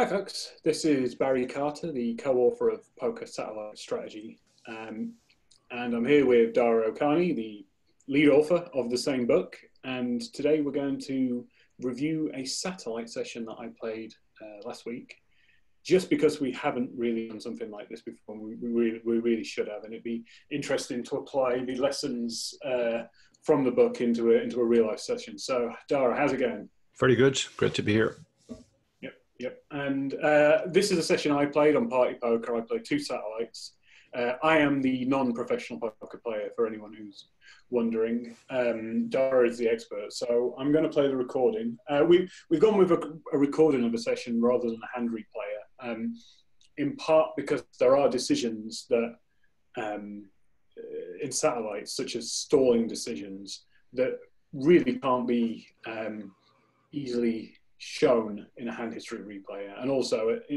Hi, folks. This is Barry Carter, the co author of Poker Satellite Strategy. Um, and I'm here with Dara O'Kearney, the lead author of the same book. And today we're going to review a satellite session that I played uh, last week. Just because we haven't really done something like this before, we, we, really, we really should have. And it'd be interesting to apply the lessons uh, from the book into a, into a real life session. So, Dara, how's it going? Very good. Great to be here. Yep. And uh, this is a session I played on Party Poker. I played two satellites. Uh, I am the non-professional poker player for anyone who's wondering. Um, Dara is the expert, so I'm going to play the recording. Uh, we, we've gone with a, a, recording of a session rather than a hand replayer, um, in part because there are decisions that um, uh, in satellites, such as stalling decisions, that really can't be um, easily shown in a hand history replay. And also, uh,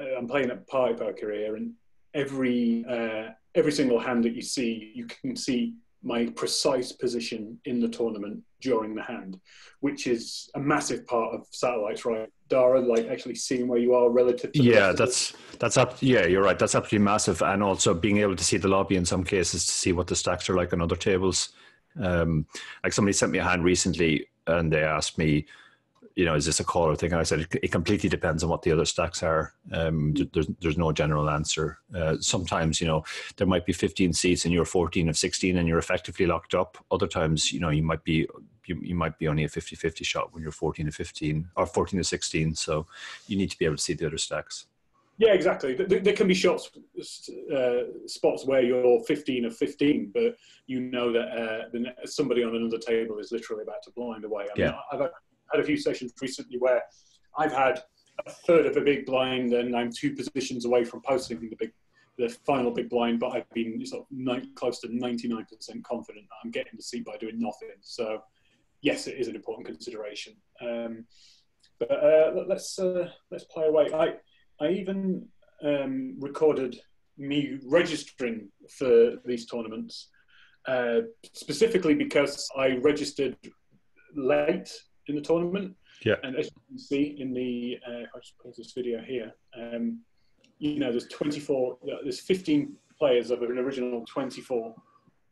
uh, I'm playing at party poker here, and every uh, every single hand that you see, you can see my precise position in the tournament during the hand, which is a massive part of satellites, right? Dara, like actually seeing where you are relative to yeah, that's that's up. Yeah, you're right. That's absolutely massive, and also being able to see the lobby in some cases to see what the stacks are like on other tables. Um, like somebody sent me a hand recently, and they asked me you know, is this a caller thing? And I said, it, it completely depends on what the other stacks are. Um, there's, there's no general answer. Uh, sometimes, you know, there might be 15 seats and you're 14 of 16 and you're effectively locked up. Other times, you know, you might be, you, you might be only a 50 50 shot when you're 14 to 15 or 14 to 16. So you need to be able to see the other stacks. Yeah, exactly. There, there can be shots, uh, spots where you're 15 of 15, but you know that uh, somebody on another table is literally about to blind away. I mean, yeah. I've had a few sessions recently where I've had a third of a big blind and I'm two positions away from posting the big, the final big blind, but I've been sort of close to 99% confident that I'm getting the seat by doing nothing. So yes, it is an important consideration. Um, but uh, let's uh, let's play away. I I even um, recorded me registering for these tournaments uh, specifically because I registered late in the tournament. Yeah. And as you can see in the, uh, I just put this video here, um, you know, there's 24, there's 15 players of an original 24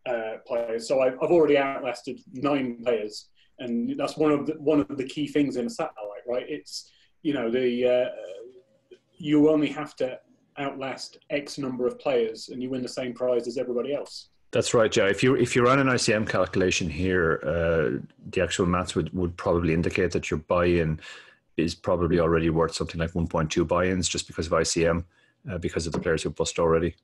uh, players. So I've, I've already outlasted nine players. And that's one of the, one of the key things in a satellite, right? It's, you know, the, uh, you only have to outlast X number of players and you win the same prize as everybody else. That's right, yeah. If you if you run an ICM calculation here, uh, the actual maths would, would probably indicate that your buy-in is probably already worth something like 1.2 buy-ins just because of ICM, uh, because of the players who bust already.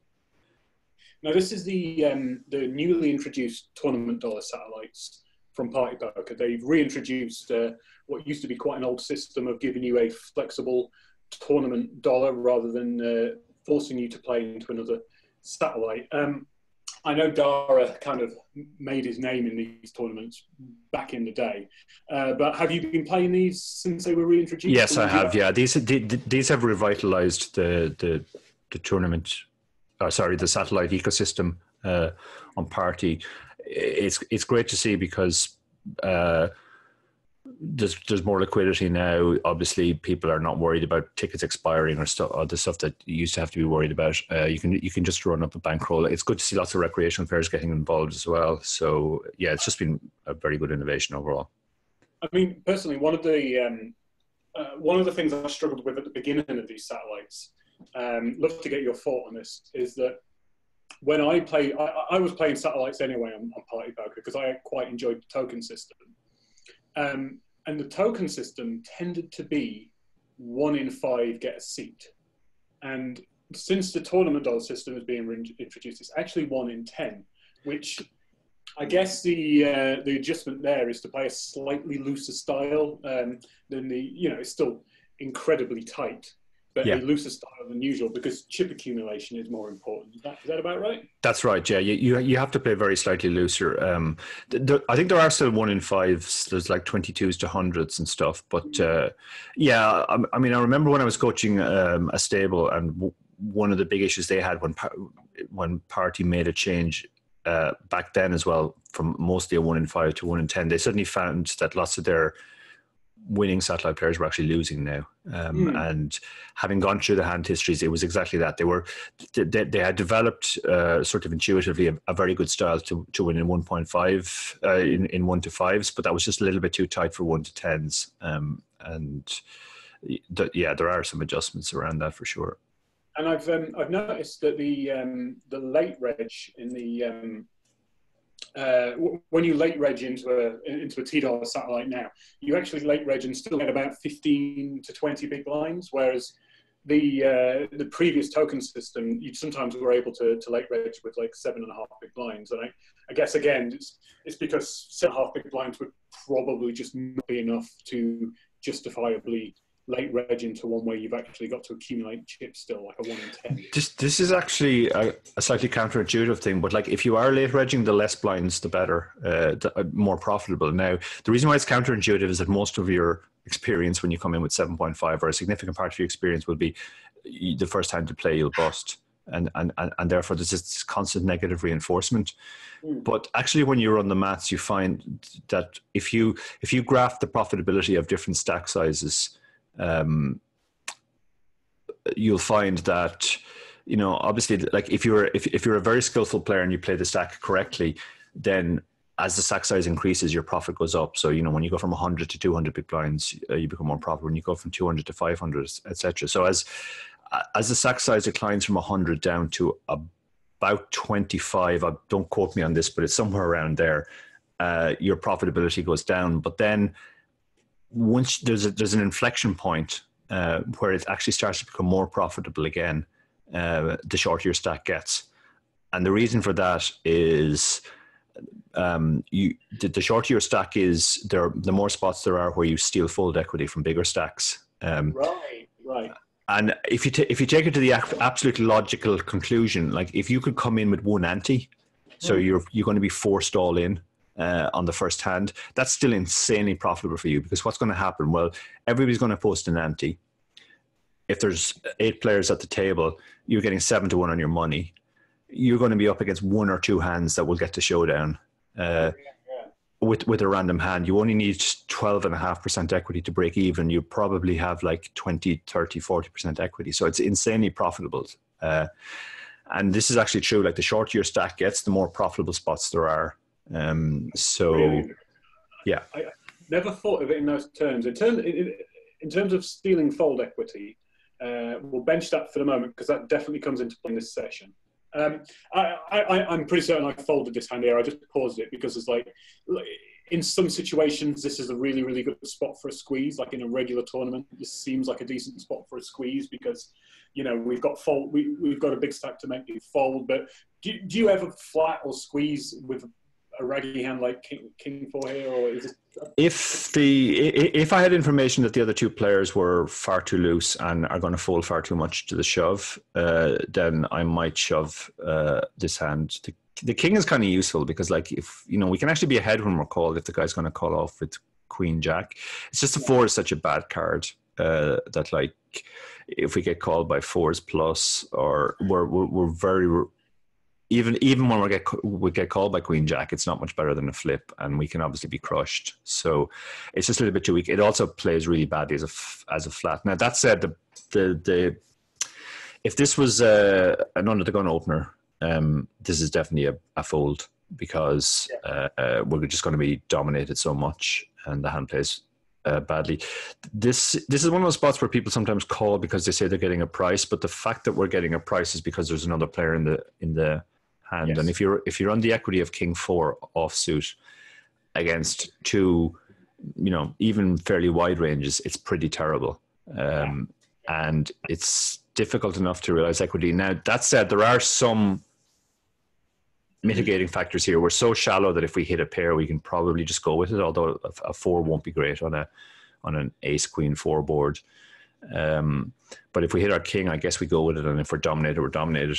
Now, this is the um, the newly introduced tournament dollar satellites from Party Poker. They've reintroduced uh, what used to be quite an old system of giving you a flexible tournament dollar rather than uh, forcing you to play into another satellite. Um, I know Dara kind of made his name in these tournaments back in the day, uh, but have you been playing these since they were reintroduced? Yes, I have. Yeah, these these have revitalized the the, the tournament. Uh, sorry, the satellite ecosystem uh, on Party. It's it's great to see because uh, there's there's more liquidity now. Obviously, people are not worried about tickets expiring or stuff, the stuff that you used to have to be worried about. Uh, you can you can just run up a bankroll. It's good to see lots of recreational players getting involved as well. So yeah, it's just been a very good innovation overall. I mean, personally, one of the um, uh, one of the things I struggled with at the beginning of these satellites, um, love to get your thought on this, is that when I play, I, I was playing satellites anyway on, on Party Poker because I quite enjoyed the token system. Um, and the token system tended to be one in five get a seat. And since the tournament dollar system is being introduced, it's actually one in 10, which I guess the uh, the adjustment there is to play a slightly looser style um, than the, you know, it's still incredibly tight but yeah. a looser style than usual because chip accumulation is more important. Is that, is that about right? That's right. Yeah, you you, you have to play very slightly looser. Um, I think there are still one in fives. There's like twenty twos to hundreds and stuff. But uh, yeah, I, I, mean, I remember when I was coaching um, a stable, and w- one of the big issues they had when when Party made a change uh, back then as well, from mostly a one in five to one in ten, they suddenly found that lots of their winning satellite players were actually losing now. Um, mm. And having gone through the hand histories, it was exactly that. They were they, they had developed uh, sort of intuitively a, a, very good style to, to win in 1.5 uh, in in one to fives, but that was just a little bit too tight for one to tens. Um, and th- yeah, there are some adjustments around that for sure. And I've um, I've noticed that the um, the late reg in the um, uh, when you late reg into a into a TDAR satellite now, you actually late reg and still get about 15 to 20 big blinds, whereas the uh, the previous token system, you sometimes were able to, to late reg with like seven and a half big blinds. And I, I guess again, it's, it's because seven and a half big blinds would probably just not be enough to justifiably late reg into one where you've actually got to accumulate chips still, like a one in ten. This this is actually a, a slightly counterintuitive thing, but like if you are late regging, the less blinds, the better, uh, the uh, more profitable. Now, the reason why it's counterintuitive is that most of your experience when you come in with seven point five, or a significant part of your experience, will be the first time to play, you'll bust. And, and, and, and therefore there's this constant negative reinforcement. Mm. But actually, when you run the maths, you find that if you if you graph the profitability of different stack sizes, um, you'll find that you know obviously like if you're if, if you're a very skillful player and you play the stack correctly then as the stack size increases your profit goes up. So you know when you go from 100 to 200 big blinds uh, you become more profitable. When you go from 200 to 500 etc so as as the stack size declines from 100 down to about 25 uh, don't quote me on this but it's somewhere around there uh, your profitability goes down. But then once there's a, there's an inflection point uh, where it actually starts to become more profitable again, uh, the shorter your stack gets, and the reason for that is um, you the, the, shorter your stack is, there the more spots there are where you steal fold equity from bigger stacks. Um, right, right. And if you t- if you take it to the absolute logical conclusion, like if you could come in with one ante, so hmm. you're you're going to be forced all in uh, on the first hand, that's still insanely profitable for you because what's going to happen? Well, everybody's going to post an ante. If there's eight players at the table, you're getting seven to one on your money. You're going to be up against one or two hands that will get to showdown. Uh, with with a random hand you only need 12.5% equity to break even you probably have like 20 30 40% equity so it's insanely profitable uh, and this is actually true like the shorter your stack gets the more profitable spots there are um, so, really? yeah. I never thought of it in those terms. In terms, in, in terms of stealing fold equity, uh, we'll bench that for the moment because that definitely comes into play in this session. Um, I, I, am pretty certain I folded this hand here. I just paused it because it's like, in some situations, this is a really, really good spot for a squeeze. Like in a regular tournament, this seems like a decent spot for a squeeze because, you know, we've got fold, we, we've got a big stack to make you fold. But do, do you ever flat or squeeze with a raggy hand like King, King Four here, or is it? If the if I had information that the other two players were far too loose and are going to fold far too much to the shove, uh, then I might shove uh, this hand. The, the king is kind of useful because, like, if you know, we can actually be ahead when we're called if the guy's going to call off with Queen Jack. It's just the four is such a bad card uh, that, like, if we get called by fours plus, or we're we're, we're very even even when we get we get called by Queen Jack, it's not much better than a flip, and we can obviously be crushed. So it's just a little bit too weak. It also plays really badly as a as a flat. Now that said, the the the if this was uh, an under the gun opener, um, this is definitely a, a fold because uh, uh, we're just going to be dominated so much, and the hand plays uh, badly. This this is one of those spots where people sometimes call because they say they're getting a price, but the fact that we're getting a price is because there's another player in the in the hand. Yes. And if you're if you're on the equity of King Four offsuit against two, you know, even fairly wide ranges, it's pretty terrible. Um, and it's difficult enough to realize equity. Now that said, there are some mitigating factors here. We're so shallow that if we hit a pair, we can probably just go with it. Although a four won't be great on a on an ace queen four board. Um, but if we hit our king, I guess we go with it, and if we're dominated, we're dominated.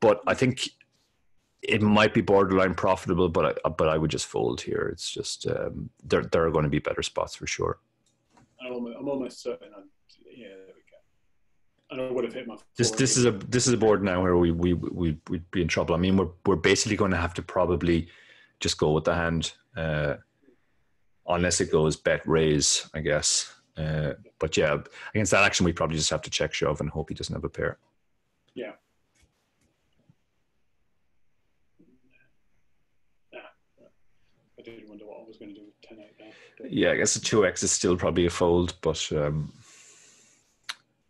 But I think it might be borderline profitable, but I, but I would just fold here. It's just um, there there are going to be better spots for sure. I'm, I'm almost certain. I'm, yeah, there we go. And I would have hit my. This this is a this is a board now where we we we would be in trouble. I mean, we're we're basically going to have to probably just go with the hand. Uh, unless it goes bet raise, I guess. Uh, but yeah, against that action, we probably just have to check shove and hope he doesn't have a pair. Yeah. I did wonder what I was going to do with 10 8 there. Yeah, I guess a 2x is still probably a fold, but um,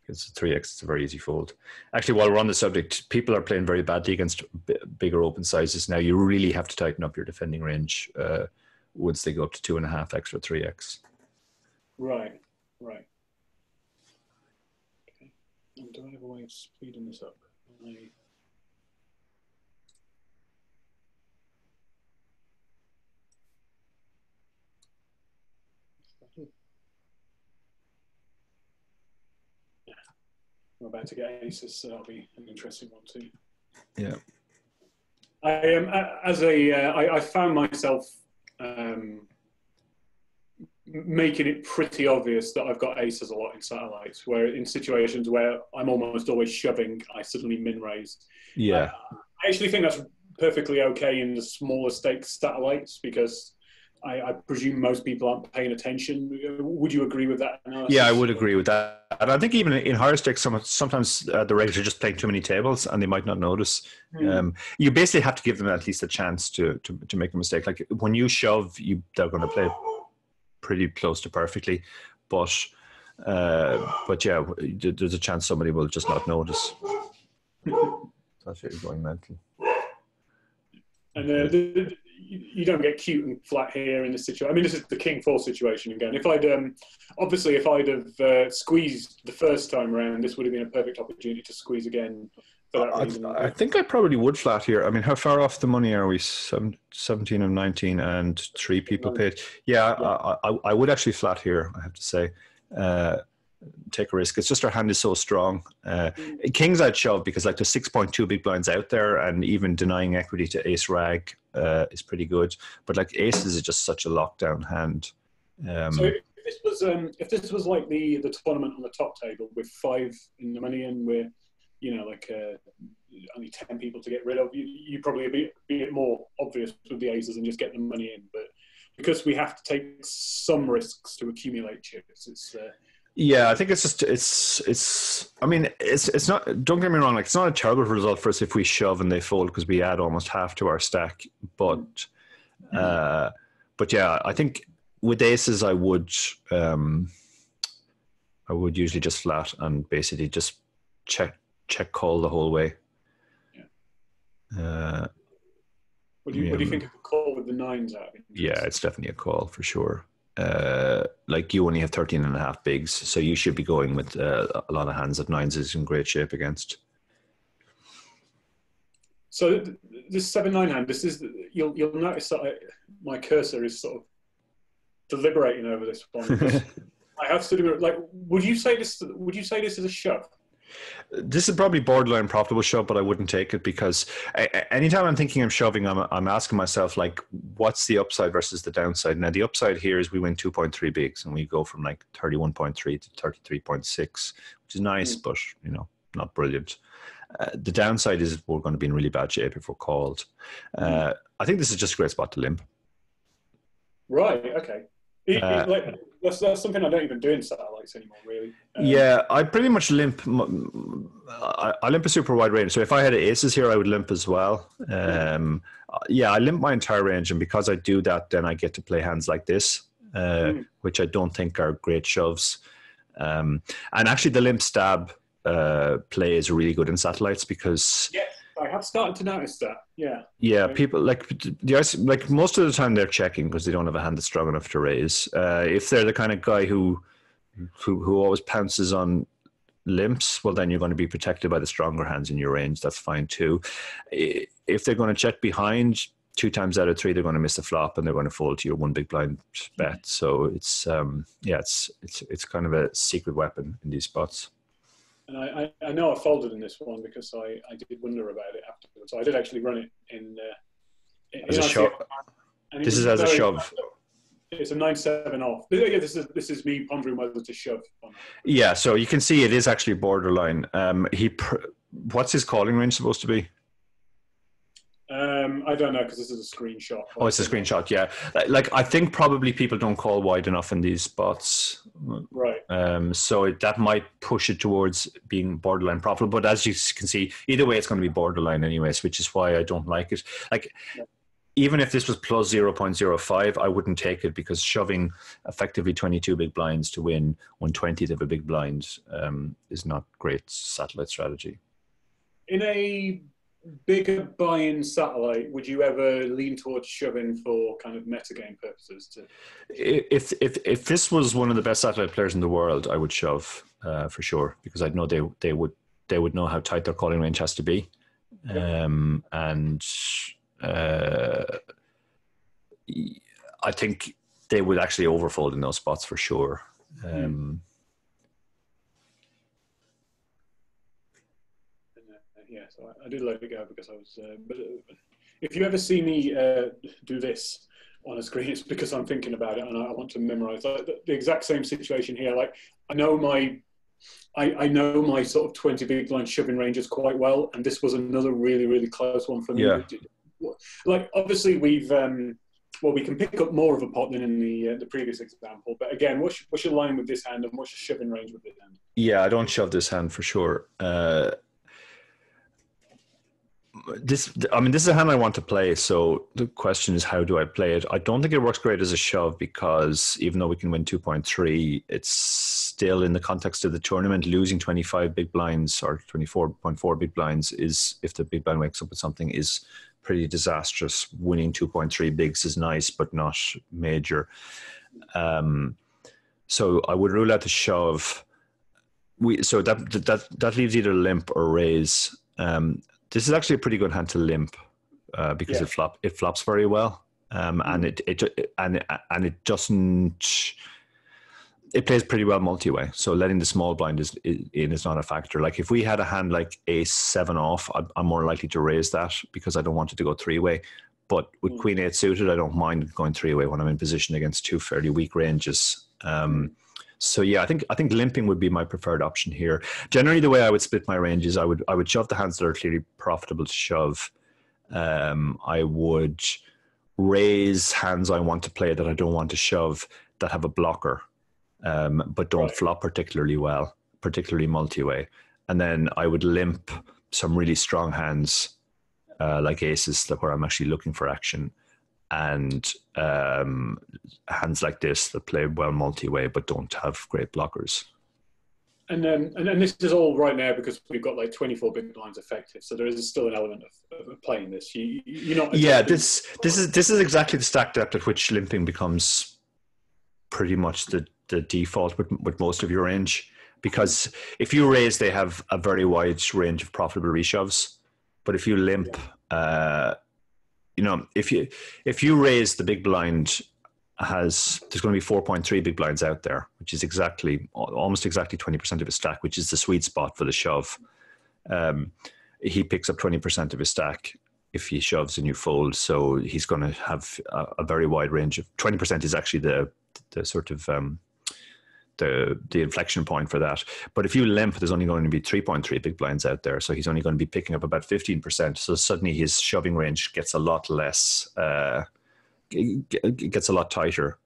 it's a 3x, it's a very easy fold. Actually, while we're on the subject, people are playing very badly against b- bigger open sizes now. You really have to tighten up your defending range uh, once they go up to 2.5x or 3x. Right, right. Okay. And do I have a way of speeding this up? I... We're about to get aces, so that'll be an interesting one too. Yeah. I am um, as a uh, I, I found myself um, making it pretty obvious that I've got aces a lot in satellites. Where in situations where I'm almost always shoving, I suddenly min raise. Yeah. Uh, I actually think that's perfectly okay in the smaller stakes satellites because I, I, presume most people aren't paying attention. Would you agree with that? Analysis? Yeah, I would agree with that. And I think even in higher stakes, sometimes uh, the regulars are just playing too many tables and they might not notice. Mm. Um, you basically have to give them at least a chance to, to, to make a mistake. Like when you shove, you they're going to play pretty close to perfectly, but uh, but yeah, there's a chance somebody will just not notice. That's really going mental. And uh, the, you don't get cute and flat here in this situation. I mean, this is the king four situation again. If I'd um, obviously if I'd have uh, squeezed the first time around, this would have been a perfect opportunity to squeeze again. I, I, think I probably would flat here. I mean, how far off the money are we? Seven, 17 of 19 and three people paid. Yeah, yeah. I, I, I, would actually flat here, I have to say. Uh, take a risk. It's just our hand is so strong. Uh, mm. Kings I'd shove because like there's 6.2 big blinds out there, and even denying equity to Ace Rag uh, is pretty good. But like Aces is just such a lockdown hand. Um, so if this was um, if this was like the the tournament on the top table with five in the money and we're you know like uh, only 10 people to get rid of, you, you probably be, be more obvious with the Aces and just get the money in. But because we have to take some risks to accumulate chips, it's uh, yeah, I think it's just it's it's. I mean, it's it's not. Don't get me wrong. Like, it's not a terrible result for us if we shove and they fold because we add almost half to our stack. But, mm-hmm. uh, but yeah, I think with aces, I would, um, I would usually just flat and basically just check check call the whole way. Yeah. Uh, what do you. What do you think of a call with the nines out? Yeah, it's definitely a call for sure uh, like you only have 13 and a half bigs, so you should be going with uh, a lot of hands that nines is in great shape against. So this seven nine hand, this is you'll you'll notice that I, my cursor is sort of deliberating over this one. I have to do like. Would you say this? Would you say this is a shove? This is probably borderline profitable shove, but I wouldn't take it because anytime I'm thinking I'm shoving, I'm, I'm asking myself, like, what's the upside versus the downside? Now, the upside here is we win 2.3 bigs and we go from like 31.3 to 33.6, which is nice, mm. but, you know, not brilliant. Uh, the downside is we're going to be in really bad shape if we're called. Uh, I think this is just a great spot to limp. Right, okay. Uh, like, that's, that's something I don't even do in satellites anymore, really. Um, yeah, I pretty much limp. I, I, limp a super wide range. So if I had aces here, I would limp as well. Um, yeah, I limp my entire range, and because I do that, then I get to play hands like this, uh, mm. which I don't think are great shoves. Um, and actually, the limp stab uh, play is really good in satellites because. Yeah I have started to notice that. Yeah. Yeah, people like the like most of the time they're checking because they don't have a hand that's strong enough to raise. Uh, if they're the kind of guy who, who who always pounces on limps, well then you're going to be protected by the stronger hands in your range. That's fine too. If they're going to check behind, two times out of three they're going to miss the flop and they're going to fall to your one big blind bet. So it's um yeah, it's it's it's kind of a secret weapon in these spots and I, I, I, know I folded in this one because I, I did wonder about it afterwards. So I did actually run it in. Uh, in as a shove. This is as a shove. It's a nine seven off. Yeah, this is this is me pondering whether to shove. Yeah, so you can see it is actually borderline. Um, he, pr- what's his calling range supposed to be? Um, I don't know because this is a screenshot. Oh, it's a screenshot. Yeah, like I think probably people don't call wide enough in these spots. Right. Um, so it, that might push it towards being borderline profitable. But as you can see, either way, it's going to be borderline anyways, which is why I don't like it. Like. Yeah. Even if this was plus 0.05, I wouldn't take it because shoving effectively 22 big blinds to win 120th of a big blind um, is not great satellite strategy. In a bigger buy-in satellite, would you ever lean towards shoving for kind of metagame purposes? To if if if this was one of the best satellite players in the world, I would shove uh, for sure because I'd know they they would they would know how tight their calling range has to be, um, and uh, I think they would actually overfold in those spots for sure. Hmm. Um, yeah, so I, I, did let it go because I was. Uh, but uh, if you ever see me uh, do this on a screen, it's because I'm thinking about it and I want to memorize like, the, the, exact same situation here. Like I know my. I, I know my sort of 20 big blind shoving ranges quite well, and this was another really, really close one for me. Yeah. Like, obviously, we've um, well, we can pick up more of a pot than in the uh, the previous example. But again, what's what's your line with this hand, and what's your shoving range with this hand? Yeah, I don't shove this hand for sure. Uh, this i mean this is a hand i want to play so the question is how do i play it? I don't think it works great as a shove because even though we can win 2.3 it's still in the context of the tournament. Losing 25 big blinds or 24.4 big blinds is if the big blind wakes up with something is pretty disastrous. Winning 2.3 bigs is nice but not major. Um, so i would rule out the shove. We so that that that leaves either limp or raise. Um, this is actually a pretty good hand to limp uh, because yeah. it flop it flops very well, um, and it, it and and it doesn't. It plays pretty well multi-way, so letting the small blind is, in is not a factor. Like if we had a hand like ace seven off, i am more likely to raise that because I don't want it to go three-way. But with mm. queen eight suited, I don't mind going three-way when I'm in position against two fairly weak ranges. Um, so yeah, I think I think limping would be my preferred option here. Generally, the way I would split my ranges, I would I would shove the hands that are clearly profitable to shove. Um, I would raise hands I want to play that I don't want to shove that have a blocker, um, but don't right. flop particularly well, particularly multi-way. And then I would limp some really strong hands uh, like aces like where I'm actually looking for action and um, hands like this that play well multi-way but don't have great blockers. And, then, and and this is all right now because we've got like 24 big blinds effective, so there is still an element of, of playing this. You, you're not. Yeah, this this is this is exactly the stack depth at which limping becomes pretty much the the default with with most of your range. Because if you raise, they have a very wide range of profitable reshoves. But if you limp, yeah. uh, you know, if you if you raise the big blind has there's going to be 4.3 big blinds out there, which is exactly almost exactly 20% of his stack, which is the sweet spot for the shove. Um, he picks up 20% of his stack if he shoves and you fold. So he's going to have a, a very wide range of 20% is actually the the sort of um, the the inflection point for that. But if you limp, there's only going to be 3.3 big blinds out there, so he's only going to be picking up about 15%. So suddenly his shoving range gets a lot less, uh, gets a lot tighter,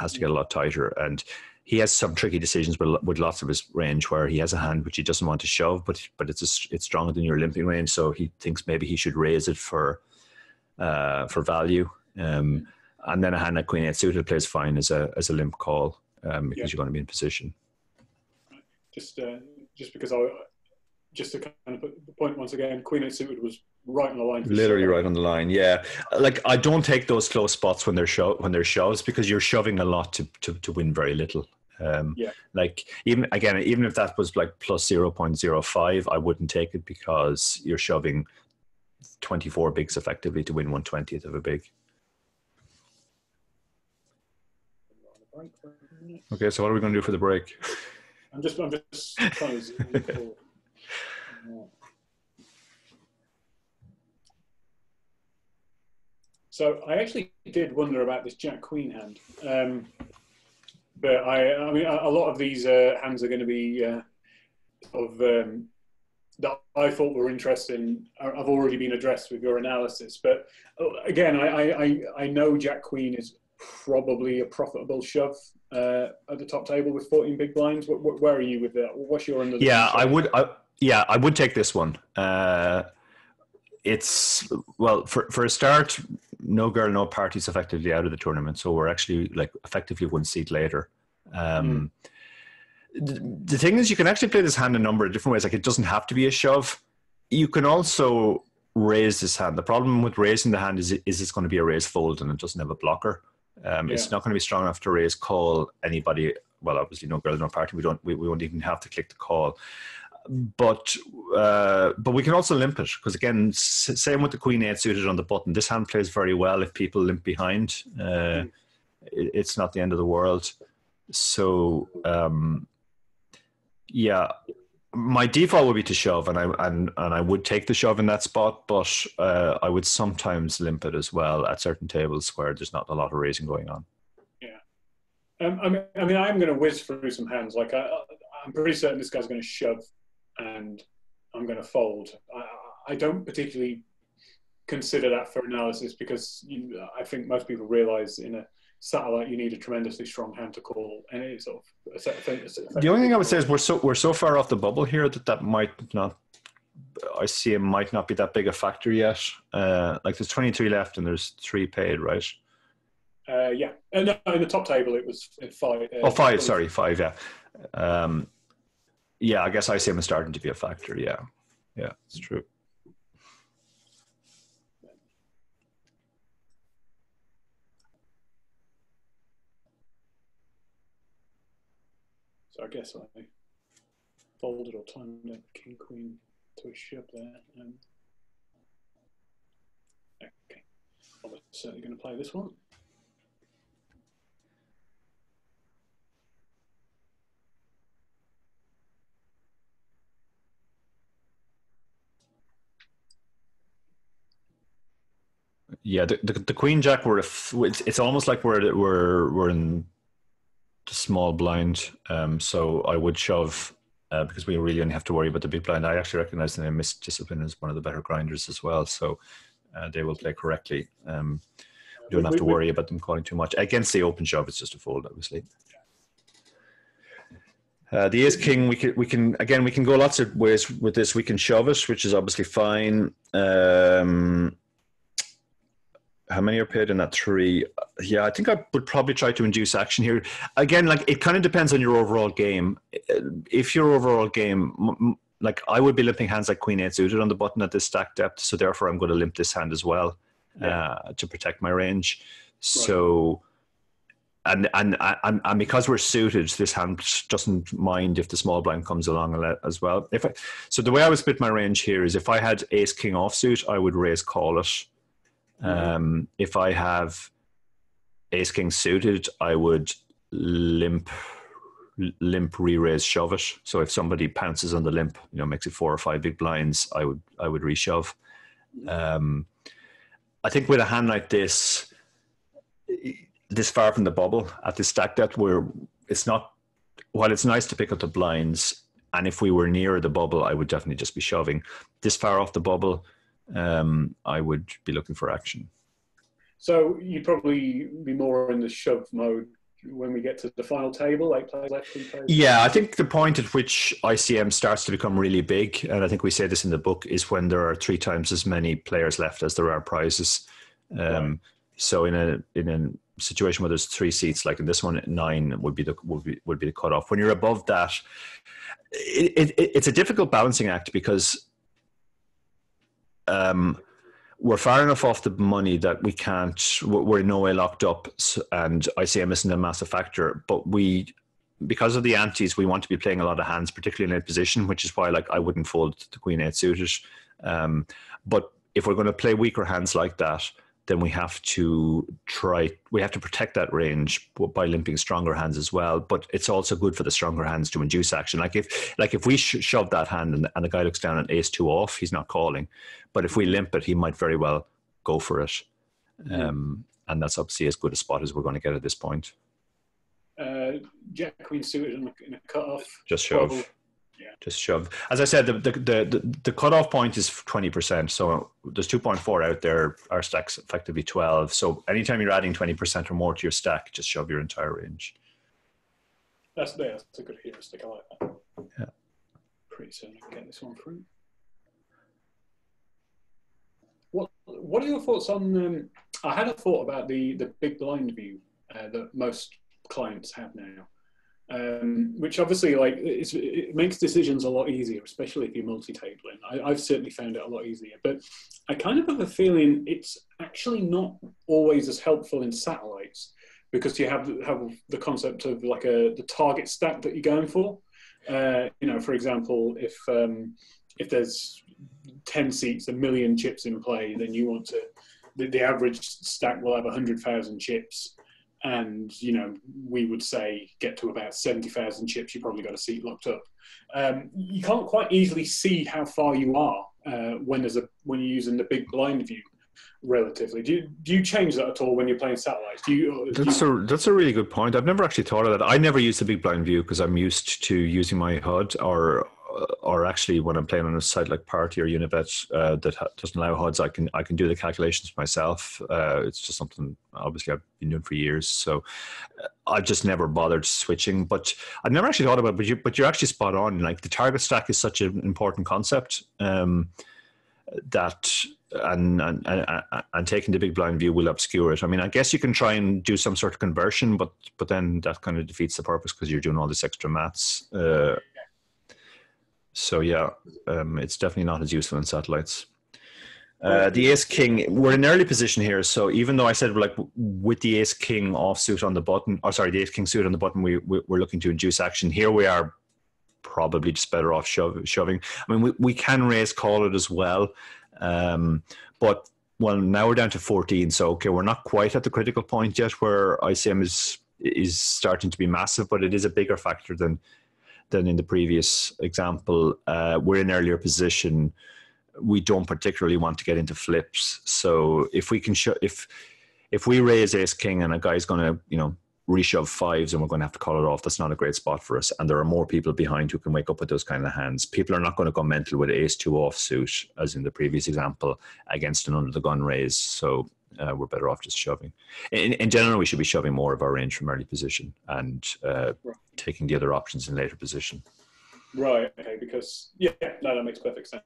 has to get a lot tighter, and he has some tricky decisions with, with lots of his range where he has a hand which he doesn't want to shove, but but it's a, it's stronger than your limping range, so he thinks maybe he should raise it for uh, for value. Um, and then a hand like Queen Eight suited plays fine as a as a limp call um, because yeah. you're going to be in position. Just, uh, just because I, just to kind of put the point once again, Queen Eight suited was right on the line. Literally right on the line. Yeah, like I don't take those close spots when they're show when they're shoves because you're shoving a lot to to, to win very little. Um, yeah. Like even again, even if that was like plus zero point zero five, I wouldn't take it because you're shoving twenty four bigs effectively to win one twentieth of a big. Okay, so what are we going to do for the break? I'm just, I'm just trying to. So I actually did wonder about this Jack Queen hand, um, but I, I mean, a, lot of these uh, hands are going to be uh, of um, that I thought were interesting I've already been addressed with your analysis. But uh, again, I, I, I know Jack Queen is probably a profitable shove uh, at the top table with 14 big blinds. Where, are you with that? What's your under? Yeah, I would. I, yeah, I would take this one. Uh, it's well for for a start, no girl, no parties effectively out of the tournament, so we're actually like effectively one seat later. Um, mm the, thing is, you can actually play this hand a number of different ways. Like it doesn't have to be a shove. You can also raise this hand. The problem with raising the hand is, is it's going to be a raise fold and it doesn't have a blocker. Um, yeah. It's not going to be strong enough to raise call anybody. Well, obviously, no girl, no party. We don't. We, we won't even have to click the call. But uh, but we can also limp it because again, same with the queen eight suited on the button. This hand plays very well if people limp behind. Uh, mm. it, it's not the end of the world. So um, yeah, my default would be to shove, and I and and I would take the shove in that spot, but uh, I would sometimes limp it as well at certain tables where there's not a lot of raising going on. Yeah, um, I mean, I mean, I'm going to whiz through some hands. Like I, I'm pretty certain this guy's going to shove, and I'm going to fold. I, I don't particularly consider that for analysis because you, I think most people realize in a satellite, you need a tremendously strong hand to call any sort of. The only thing I would say is we're so we're so far off the bubble here that that might not. I see it might not be that big a factor yet. Uh, like there's 23 left and there's three paid, right? Uh, yeah, uh, no, in the top table it was five. Uh, oh, five. Sorry, five. Yeah, um, yeah. I guess I see him starting to be a factor. Yeah, yeah, it's true. So I guess I folded or timed a king queen to a ship there. Um, okay, I'm certainly going to play this one. Yeah, the, the, the Queen Jack were it's, it's almost like we're we're we're in small blind. Um, so I would shove uh, because we really only have to worry about the big blind. I actually recognize the name Miss Discipline as one of the better grinders as well. So uh, they will play correctly. Um, we don't have to worry about them calling too much. Against the open shove, it's just a fold, obviously. Uh, the ace king, we can, we can again, we can go lots of ways with this. We can shove it, which is obviously fine. Um, how many are paid in that three? Yeah, I think I would probably try to induce action here. Again, like it kind of depends on your overall game. If your overall game, like I would be limping hands like Queen Eight suited on the button at this stack depth, so therefore I'm going to limp this hand as well yeah. uh, to protect my range. Right. So, and, and and and because we're suited, this hand doesn't mind if the small blind comes along as well. If I, so, the way I would split my range here is if I had Ace King offsuit, I would raise call it. Um, if I have ace king suited, I would limp limp re-raise shove it. So if somebody pounces on the limp, you know, makes it four or five big blinds, I would I would reshove. Um, I think with a hand like this, this far from the bubble at this stack depth, where it's not while it's nice to pick up the blinds, and if we were nearer the bubble, I would definitely just be shoving. This far off the bubble, um, I would be looking for action. So you'd probably be more in the shove mode when we get to the final table, like players left, players Yeah, I think the point at which ICM starts to become really big, and I think we say this in the book, is when there are three times as many players left as there are prizes. Um, right. So in a in a situation where there's three seats, like in this one, nine would be the would be would be the cutoff. When you're above that, it, it, it's a difficult balancing act because um, we're far enough off the money that we can't we're in no way locked up and icm isn't a massive factor but we because of the antes we want to be playing a lot of hands particularly in a position which is why like i wouldn't fold the queen eight suited. Um, but if we're going to play weaker hands like that then we have to try we have to protect that range by limping stronger hands as well but it's also good for the stronger hands to induce action. Like if like if we sh- shove that hand and, and the guy looks down and ace two off he's not calling. But if we limp it he might very well go for it. Mm-hmm. um, and that's obviously as good a spot as we're going to get at this point. Uh, jack queen suited in a, in a cut off just shove Yeah. Just shove. As I said, the the the, the cutoff point is twenty percent. So there's two point four out there. Our stack's effectively twelve. So anytime you're adding twenty percent or more to your stack, just shove your entire range. That's there. That's a good heuristic. I like that. Yeah. Pretty soon I can get this one through. What What are your thoughts on? Um, I had a thought about the the big blind view uh, that most clients have now, um, which obviously like it makes decisions a lot easier, especially if you're multi-tabling. I, I've certainly found it a lot easier, but I kind of have a feeling it's actually not always as helpful in satellites because you have have the concept of like a the target stack that you're going for. Uh, you know, for example, if um, if there's 10 seats, a million chips in play, then you want to, the, the average stack will have 100,000 chips. And, you know, we would say get to about 70,000 chips, you probably got a seat locked up. Um, you can't quite easily see how far you are uh, when there's a when you're using the big blind view relatively. Do you, do you change that at all when you're playing satellites? Do you, do that's you... a that's a really good point. I've never actually thought of that. I never use the big blind view because I'm used to using my HUD or or actually when I'm playing on a site like Party or Unibet uh, that doesn't allow HUDs, I can I can do the calculations myself. Uh, it's just something obviously I've been doing for years, so uh, I've just never bothered switching. But I've never actually thought about. It, but you but you're actually spot on. Like the target stack is such an important concept um, that. And, and and and taking the big blind view will obscure it. I mean, I guess you can try and do some sort of conversion, but but then that kind of defeats the purpose because you're doing all this extra maths. Uh, so yeah, um, it's definitely not as useful in satellites. Uh, the ace king, we're in early position here. So even though I said like with the ace king offsuit on the button, or sorry, the ace king suit on the button, we, we are looking to induce action. Here we are probably just better off shove, shoving. I mean, we, we can raise call it as well, um, but well now we're down to 14. So okay, we're not quite at the critical point yet where ICM is is starting to be massive, but it is a bigger factor than than in the previous example. Uh, we're in earlier position. We don't particularly want to get into flips. So if we can show if if we raise ace king and a guy's going to you know reshove fives and we're going to have to call it off, that's not a great spot for us. And there are more people behind who can wake up with those kind of hands. People are not going to go mental with ace two offsuit, as in the previous example, against an under the gun raise. So uh, we're better off just shoving. In, in, general, we should be shoving more of our range from early position and uh, right. taking the other options in later position. Right. Okay. Because yeah, no, that makes perfect sense.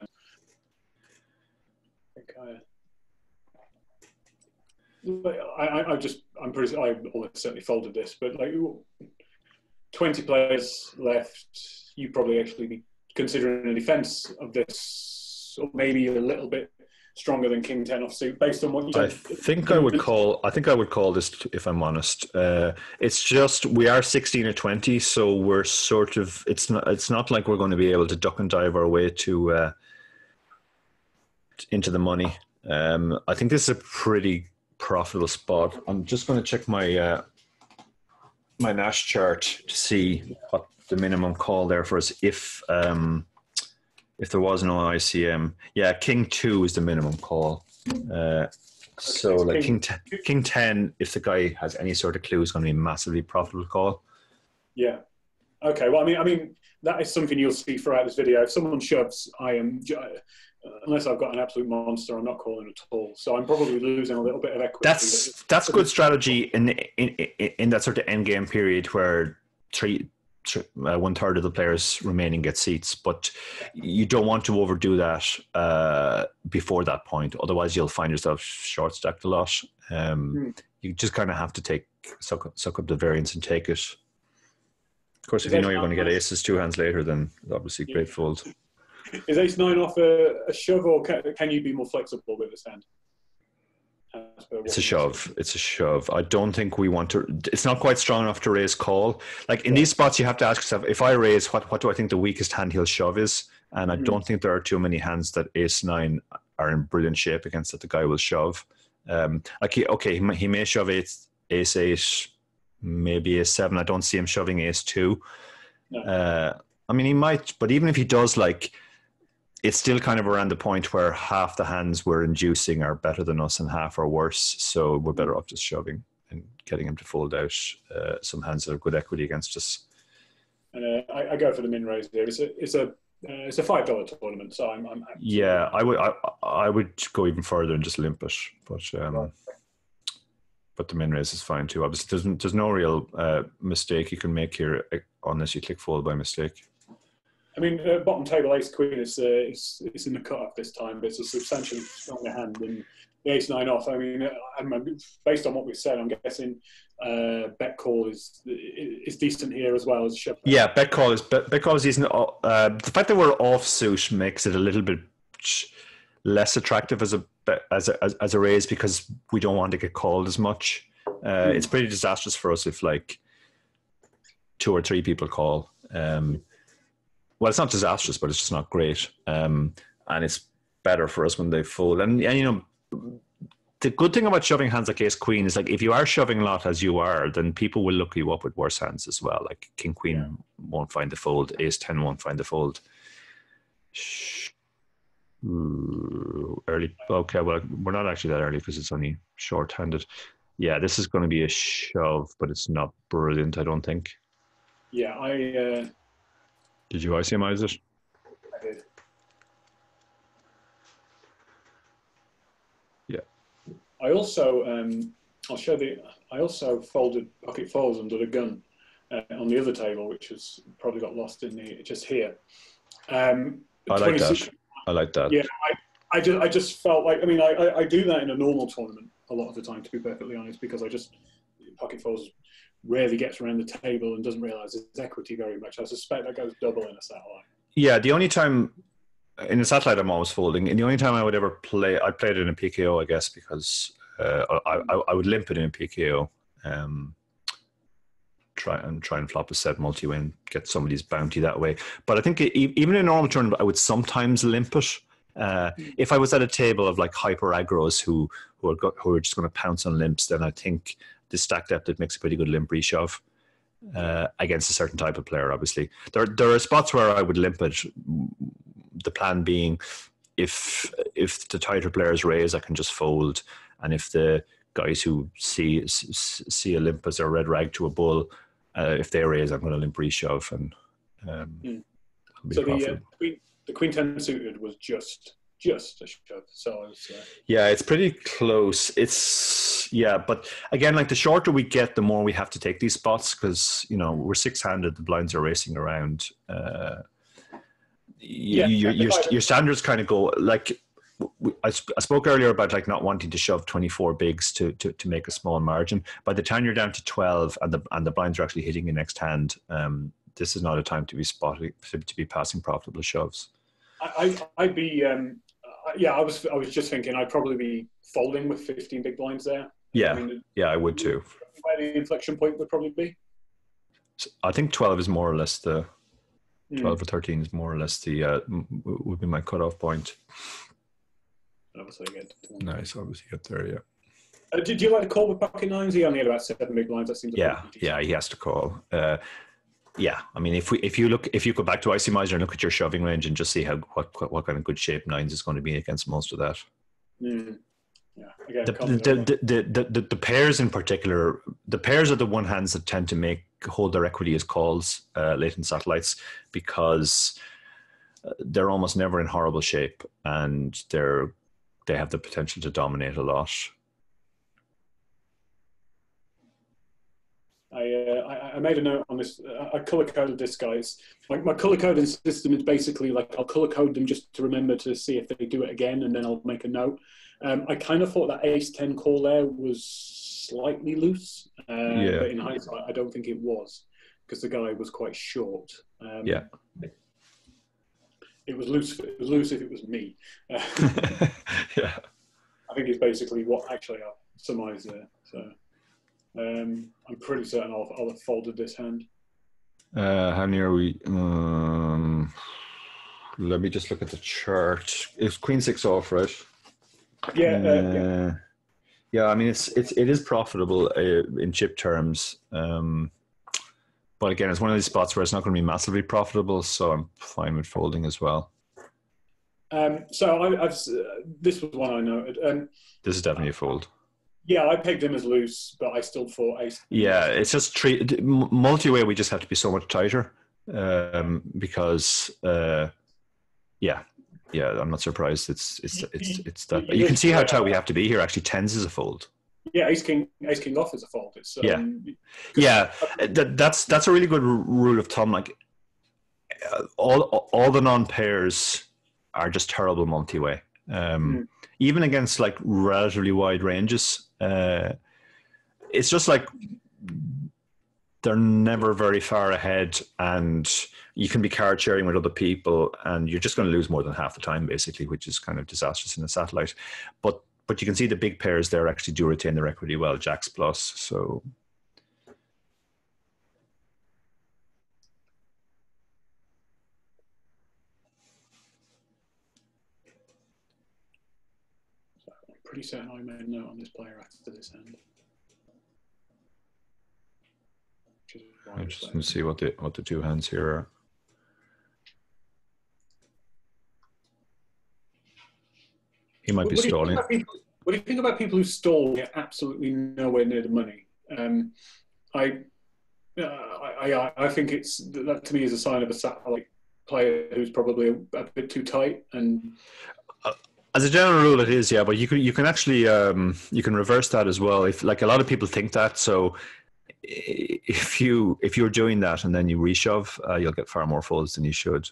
Okay. I, I, I just, I'm pretty, I almost certainly folded this, but like 20 players left, you probably actually be considering a defense of this, or maybe a little bit stronger than King Ten offsuit based on what you. I think I would call. I think I would call this, if I'm honest. Uh, it's just we are 16 or 20, so we're sort of. It's not. It's not like we're going to be able to duck and dive our way to uh, into the money. Um, I think this is a pretty profitable spot. I'm just going to check my uh, my Nash chart to see what the minimum call there for us if. Um, if there was no ICM. Yeah, King two is the minimum call. Uh, so like King King, t- King ten, if the guy has any sort of clue, is going to be a massively profitable call. Yeah. Okay. Well, I mean, I mean that is something you'll see throughout this video. If someone shoves, I am. Unless I've got an absolute monster, I'm not calling at all. So I'm probably losing a little bit of equity. That's that's good strategy in in in that sort of end game period where three uh, one third of the players remaining get seats, but you don't want to overdo that uh, before that point. Otherwise, you'll find yourself short stacked a lot. Um, mm. You just kind of have to take suck, suck up the variance and take it. Of course, if you know you're going to get aces two hands later, then obviously great fold. Is ace nine off a, a shove, or can, can you be more flexible with this hand? It's a shove. It's a shove. I don't think we want to. It's not quite strong enough to raise call. Like in yeah. these spots, you have to ask yourself: if I raise, what what do I think the weakest hand he'll shove is? And I mm don't think there are too many hands that ace nine are in brilliant shape against that the guy will shove. Um, like he, okay, he may, he may shove ace, ace eight, maybe ace seven. I don't see him shoving ace two. No. Uh, I mean, he might, but even if he does, like it's still kind of around the point where half the hands we're inducing are better than us and half are worse. So we're better off just shoving and getting him to fold out uh, some hands that have good equity against us. and uh, I, I, go for the min raise here. It's a it's a uh, it's a five dollar tournament, so I'm, I'm yeah. I would I, I would go even further and just limp it, but um, but the min raise is fine too. Obviously, there's there's no real uh, mistake you can make here uh, unless you click fold by mistake. I mean, uh, bottom table ace queen is, uh, is is in the cut off this time, but it's a substantially stronger hand than the ace nine off. I mean, uh, I'm, based on what we've said, I'm guessing uh, bet call is is decent here as well as shove. Yeah, bet call is bet, bet call is decent. Uh, the fact that we're offsuit makes it a little bit less attractive as a as a as a raise because we don't want to get called as much. Uh, mm. It's pretty disastrous for us if like two or three people call. Um, well, it's not disastrous, but it's just not great. Um, and it's better for us when they fold. And, and you know, the good thing about shoving hands like ace queen is like if you are shoving a lot as you are, then people will look you up with worse hands as well. Like king queen yeah. won't find the fold, ace ten won't find the fold. Early, okay. Well, we're not actually that early because it's only short-handed. Yeah, this is going to be a shove, but it's not brilliant. I don't think. Yeah, I. Uh, did you ICMize it? I did. Yeah. I also, um, I'll show the. I also folded pocket fours under the gun uh, on the other table, which has probably got lost in the just here. Um, I like that. I like that. Yeah, I, I just, I just felt like. I mean, I, I, I do that in a normal tournament a lot of the time, to be perfectly honest, because I just pocket fours rarely gets around the table and doesn't realise his equity very much. I suspect that goes double in a satellite. Yeah, the only time in a satellite I'm always folding, and the only time I would ever play, I played it in a PKO, I guess, because uh, I, I, I, would limp it in a PKO. Um, try and try and flop a set multi win, get somebody's bounty that way. But I think even in a normal tournament, I would sometimes limp it. Uh, if I was at a table of like hyper aggros who who are, got, who are just going to pounce on limps, then I think the stack depth that makes a pretty good limp reshove uh, against a certain type of player. Obviously, there there are spots where I would limp it. The plan being, if if the tighter players raise, I can just fold, and if the guys who see see a limp as a red rag to a bull, uh, if they raise, I'm going to limp reshove and. Um, mm. So the, uh, queen, the queen ten suited was just just a shove. So was, uh... yeah, it's pretty close. It's yeah, but again, like the shorter we get, the more we have to take these spots because you know we're six-handed. The blinds are racing around. Uh, yeah, you, your, your standards kind of go like I, I, spoke earlier about like not wanting to shove 24 bigs to, to, to make a small margin. By the time you're down to 12 and the and the blinds are actually hitting your next hand, um, this is not a time to be spotting to be passing profitable shoves. I, I'd be um, yeah, I was I was just thinking I'd probably be folding with 15 big blinds there. Yeah, I mean, yeah, I would too. Where the inflection point would probably be. I think 12 is more or less the hmm. 12 mm. or 13 is more or less the uh, would be my cutoff point. Obviously, get nice. Obviously, get there. Yeah. Uh, did you like to call with pocket nines? He only had about seven big blinds. That seems. Yeah, yeah, he has to call. Uh, yeah, I mean, if we if you look if you go back to ICMizer and look at your shoving range and just see how what what kind of good shape nines is going to be against most of that. Mm. Yeah, the, the, the, the, the, pairs in particular, the pairs are the one hands that tend to make hold their equity as calls uh, latent satellites because uh, they're almost never in horrible shape and they're they have the potential to dominate a lot. I, uh, I, made a note on this. Uh, I color coded this, guys. My color coding system is basically like I'll color code them just to remember to see if they do it again, and then I'll make a note. Um, I kind of thought that ace ten call there was slightly loose, uh, yeah. but in hindsight, I don't think it was because the guy was quite short. Um, yeah. It was loose. It was loose if it was me. yeah. I think it's basically what actually I surmised there. So. Um, I'm pretty certain I'll, I'll have folded this hand. Uh, how near are we? Um, let me just look at the chart. It's Queen Six off, right? Yeah, uh, yeah. Uh, yeah. I mean, it's it's it is profitable uh, in chip terms, um, but again, it's one of these spots where it's not going to be massively profitable. So I'm fine with folding as well. Um, so I, have this was one I noted. Um, this is definitely a fold. Yeah, I pegged him as loose, but I still thought ace. Yeah, it's just treat multi-way. We just have to be so much tighter. um, because uh, yeah, yeah, I'm not surprised. It's it's it's it's that. But you can see how tight we have to be here. Actually, tens is a fold. Yeah, ace king, ace king off is a fold. It's um, Yeah, yeah. That, that's that's a really good rule of thumb. Like uh, all all the non pairs are just terrible multi way. Um, Even against like relatively wide ranges, uh, it's just like they're never very far ahead, and you can be card sharing with other people, and you're just going to lose more than half the time, basically, which is kind of disastrous in a satellite. But but you can see the big pairs there actually do retain their equity well. Jacks plus, so I'm pretty certain I made a note on this player after this end. I just want to see what the what the two hands here are. He might be What think stalling. about people- What do you think about people who stall get absolutely nowhere near the money? Um, I, uh, I, I, I think it's that to me is a sign of a satellite player who's probably a, a bit too tight. And As a general rule, it is yeah, but you can you can actually um, you can reverse that as well. If like a lot of people think that, so if you if you're doing that and then you reshove, uh, you'll get far more folds than you should.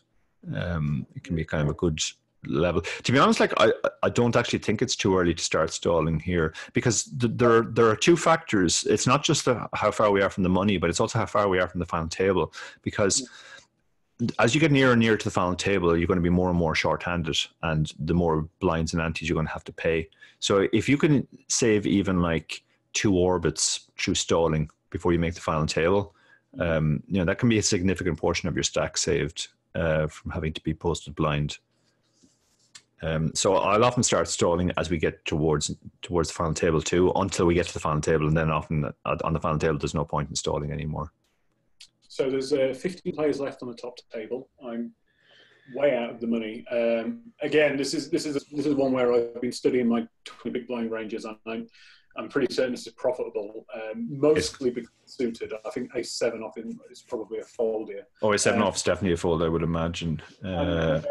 Um, it can be kind of a good level. To be honest, like I I don't actually think it's too early to start stalling here because th- there there are two factors. It's not just the, how far we are from the money, but it's also how far we are from the final table because as you get nearer and nearer to the final table, you're going to be more and more short-handed, and the more blinds and antes you're going to have to pay. So if you can save even like two orbits through stalling before you make the final table, um, you know that can be a significant portion of your stack saved uh, from having to be posted blind. Um, so I'll often start stalling as we get towards towards the final table too, until we get to the final table, and then often on the final table, there's no point in stalling anymore. so there's uh, 15 players left on the top table. I'm way out of the money. Um, again, this is this is this is one where I've been studying my 20 big blind ranges, and I'm I'm pretty certain this is profitable. Um, mostly because it's suited. I think ace seven off in- is probably a fold here. Oh, a seven Uh, off is definitely a fold, I would imagine. Uh, Uh,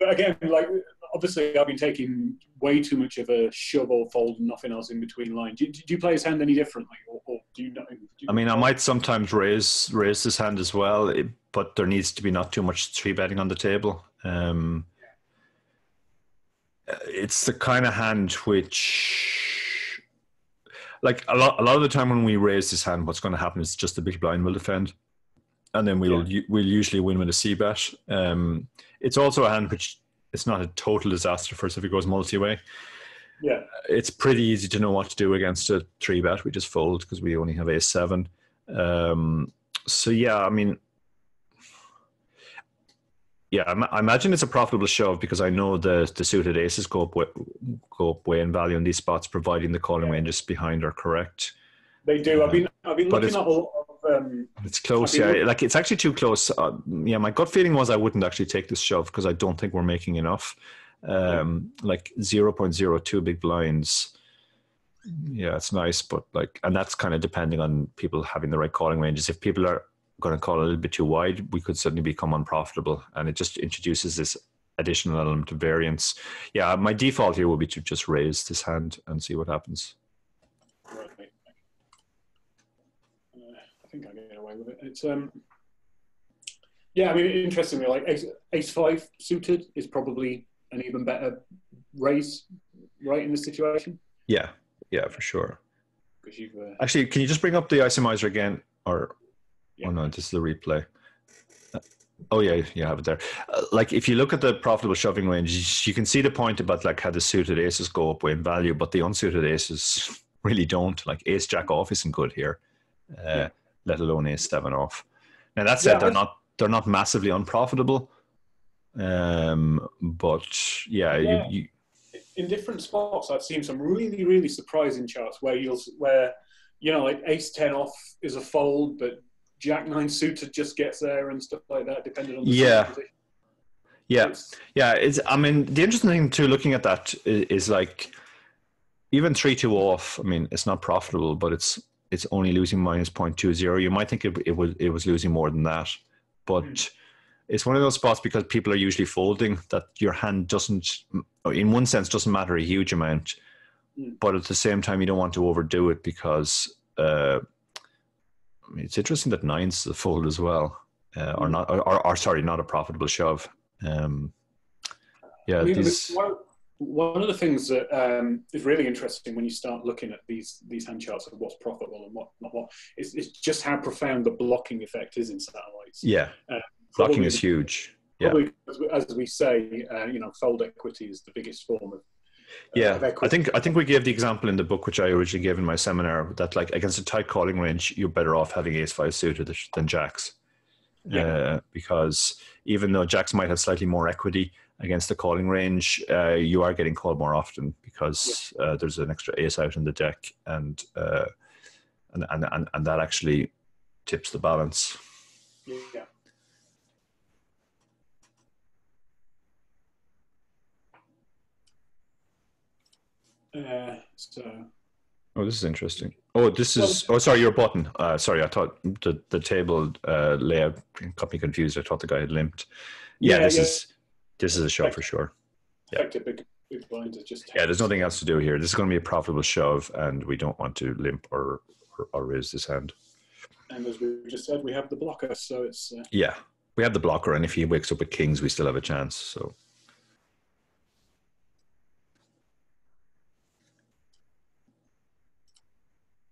but again, like obviously, I've been taking way too much of a shove or fold and nothing else in between line. Do, do you play his hand any differently, or, or do you not? Do you I mean, I might sometimes raise raise this hand as well, but there needs to be not too much three betting on the table. Um, uh, it's the kind of hand which, like a lot, a lot of the time when we raise this hand, what's going to happen is just the big blind will defend, and then we'll u- we'll usually win with a c bet. Um, it's also a hand which it's not a total disaster for us if it goes multi way Yeah, it's pretty easy to know what to do against a three bet. We just fold because we only have a seven. Um, so yeah, I mean, yeah, I, imagine it's a profitable shove because I know the the suited aces go up way, go up way in value in these spots, providing the calling ranges behind are correct. they do. I've been I've been looking at a. Um, It's close, yeah. Like it's actually too close. Uh, yeah, my gut feeling was I wouldn't actually take this shove because I don't think we're making enough. Um, like zero point zero two big blinds. Yeah, it's nice, but like, and that's kind of depending on people having the right calling ranges. If people are going to call a little bit too wide, we could suddenly become unprofitable, and it just introduces this additional element of variance. Yeah, my default here would be to just raise this hand and see what happens. right. Uh, I think I get away with it. It's um. Yeah, I mean, interestingly, like ace, ace five suited is probably an even better raise, right, in this situation Yeah, yeah, for sure. because you've. Uh, Actually, can you just bring up the ICMizer again? Or Yeah. oh no, this is the replay. Uh, Oh yeah, you have it there. Uh, like if you look at the profitable shoving range, you can see the point about like how the suited aces go up in value, but the unsuited aces really don't. Like ace jack off isn't good here, uh, Yeah. Let alone ace seven off. Now that said, Yeah, they're not they're not massively unprofitable. Um, but yeah, Yeah. You, you, in different spots, I've seen some really, really surprising charts where you'll where you know like ace ten off is a fold, but jack nine suited just gets there and stuff like that, depending on the Yeah. yeah, Yeah, it's. I mean, the interesting thing too, looking at that, is, is like even three two off. I mean, it's not profitable, but it's it's only losing minus 0.20. You might think it, it was it was losing more than that, but Mm. it's one of those spots because people are usually folding that your hand doesn't, in one sense, doesn't matter a huge amount, Mm. but at the same time, you don't want to overdo it because uh, it's interesting that nines the fold as well, uh, or Mm. not, or, or, or sorry, not a profitable shove. Um, yeah, I mean, these. One of the things that um, is really interesting when you start looking at these these hand charts of what's profitable and what not what is, is just how profound the blocking effect is in satellites. Yeah, Uh, blocking is huge. Yeah. Probably, as we, as we say, uh, you know, fold equity is the biggest form of. uh, Yeah, of I think I think we gave the example in the book which I originally gave in my seminar that like against a tight calling range, you're better off having ace five suited than jacks, Yeah. uh, because even though jacks might have slightly more equity against the calling range, uh, you are getting called more often because uh, there's an extra ace out in the deck, and uh, and, and and and that actually tips the balance. Yeah. Uh, so Oh, this is interesting. Oh, this is. oh, sorry, your button. Uh, sorry, I thought the the table uh, layout got me confused. I thought the guy had limped. Yeah, Yeah, this yeah. is this is a show for sure. Yeah. big, big just Yeah, there's nothing else to do here. This is going to be a profitable shove, and we don't want to limp or or, or raise this hand. And as we just said, we have the blocker, so it's uh, Yeah, we have the blocker, and if he wakes up with kings, we still have a chance. So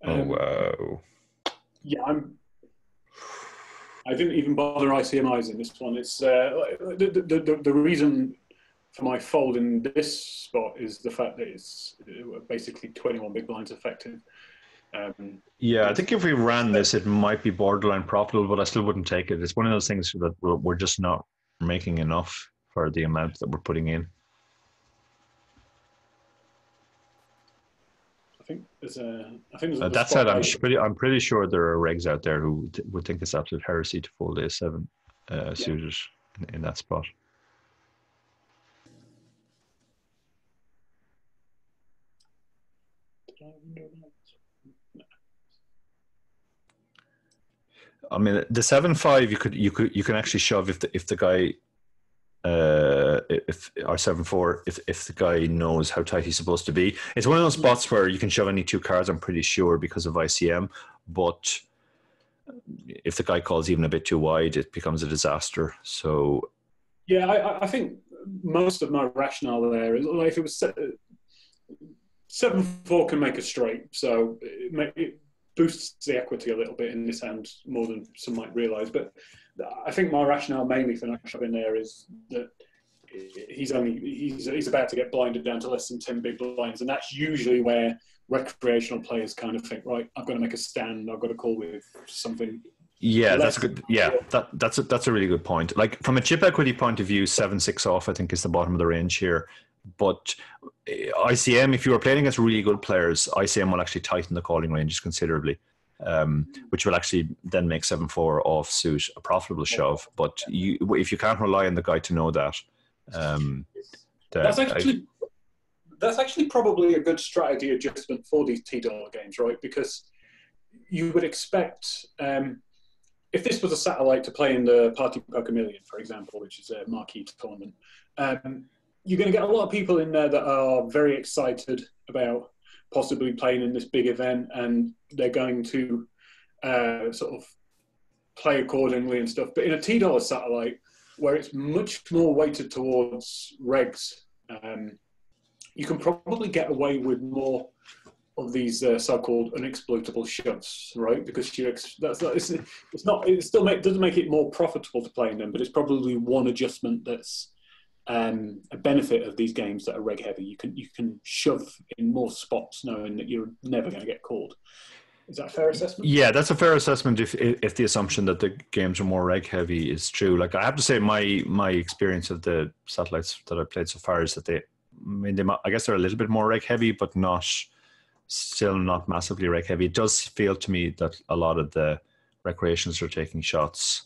oh um, wow, Yeah, I'm. I didn't even bother ICMizing this one. It's uh, the, the, the, the reason for my fold in this spot is the fact that it's uh, basically 21 big blinds effective. Um, Yeah, I think if we ran this, it might be borderline profitable, but I still wouldn't take it. It's one of those things that we're just not making enough for the amount that we're putting in. I think there's a. I think Uh, that said, I'm sh- pretty, I'm pretty sure there are regs out there who th- would think it's absolute heresy to fold a7 uh, suited in, in that spot. I mean, the seven five you could you could you can actually shove if the if the guy uh if or seven four if if the guy knows how tight he's supposed to be. It's one of those spots where you can shove any two cards. I'm pretty sure because of ICM, but if the guy calls even a bit too wide, it becomes a disaster. So Yeah, I, I- think most of my rationale there is like if it was se- seven four can make a straight, so it, ma- it boosts the equity a little bit in this hand more than some might realise. But I think my rationale mainly for not shoving there is that he's only he's he's about to get blinded down to less than ten big blinds, and that's usually where recreational players kind of think, right, I've got to make a stand, I've got to call with something yeah, that's a good. Yeah, that that's a, that's a really good point. Like from a chip equity point of view, seven six off I think is the bottom of the range here. But eh, ICM, if you are playing against really good players, ICM will actually tighten the calling ranges considerably, um, which will actually then make seven four off suit a profitable shove. But you, if you can't rely on the guy to know that, um, then That's I- actually that's actually probably a good strategy adjustment for these T dollar games, right? Because you would expect um, if this was a satellite to play in the Party Poker Million, for example, which is a marquee tournament, um, you're going to get a lot of people in there that are very excited about possibly playing in this big event, and they're going to uh, sort of play accordingly and stuff. But in a T dollar satellite, where it's much more weighted towards regs, um, you can probably get away with more of these uh, so-called unexploitable shoves, right? Because you ex- that's not, it's, it's not it still make, doesn't make it more profitable to play in them, but it's probably one adjustment that's um, a benefit of these games that are reg heavy. You can you can shove in more spots knowing that you're never going to get called. Is that a fair assessment? Yeah, that's a fair assessment. If if the assumption that the games are more reg heavy is true, like I have to say, my my experience of the satellites that I played so far is that they, I mean, they, I guess they're a little bit more reg heavy, but not still not massively reg heavy. It does feel to me that a lot of the recreations are taking shots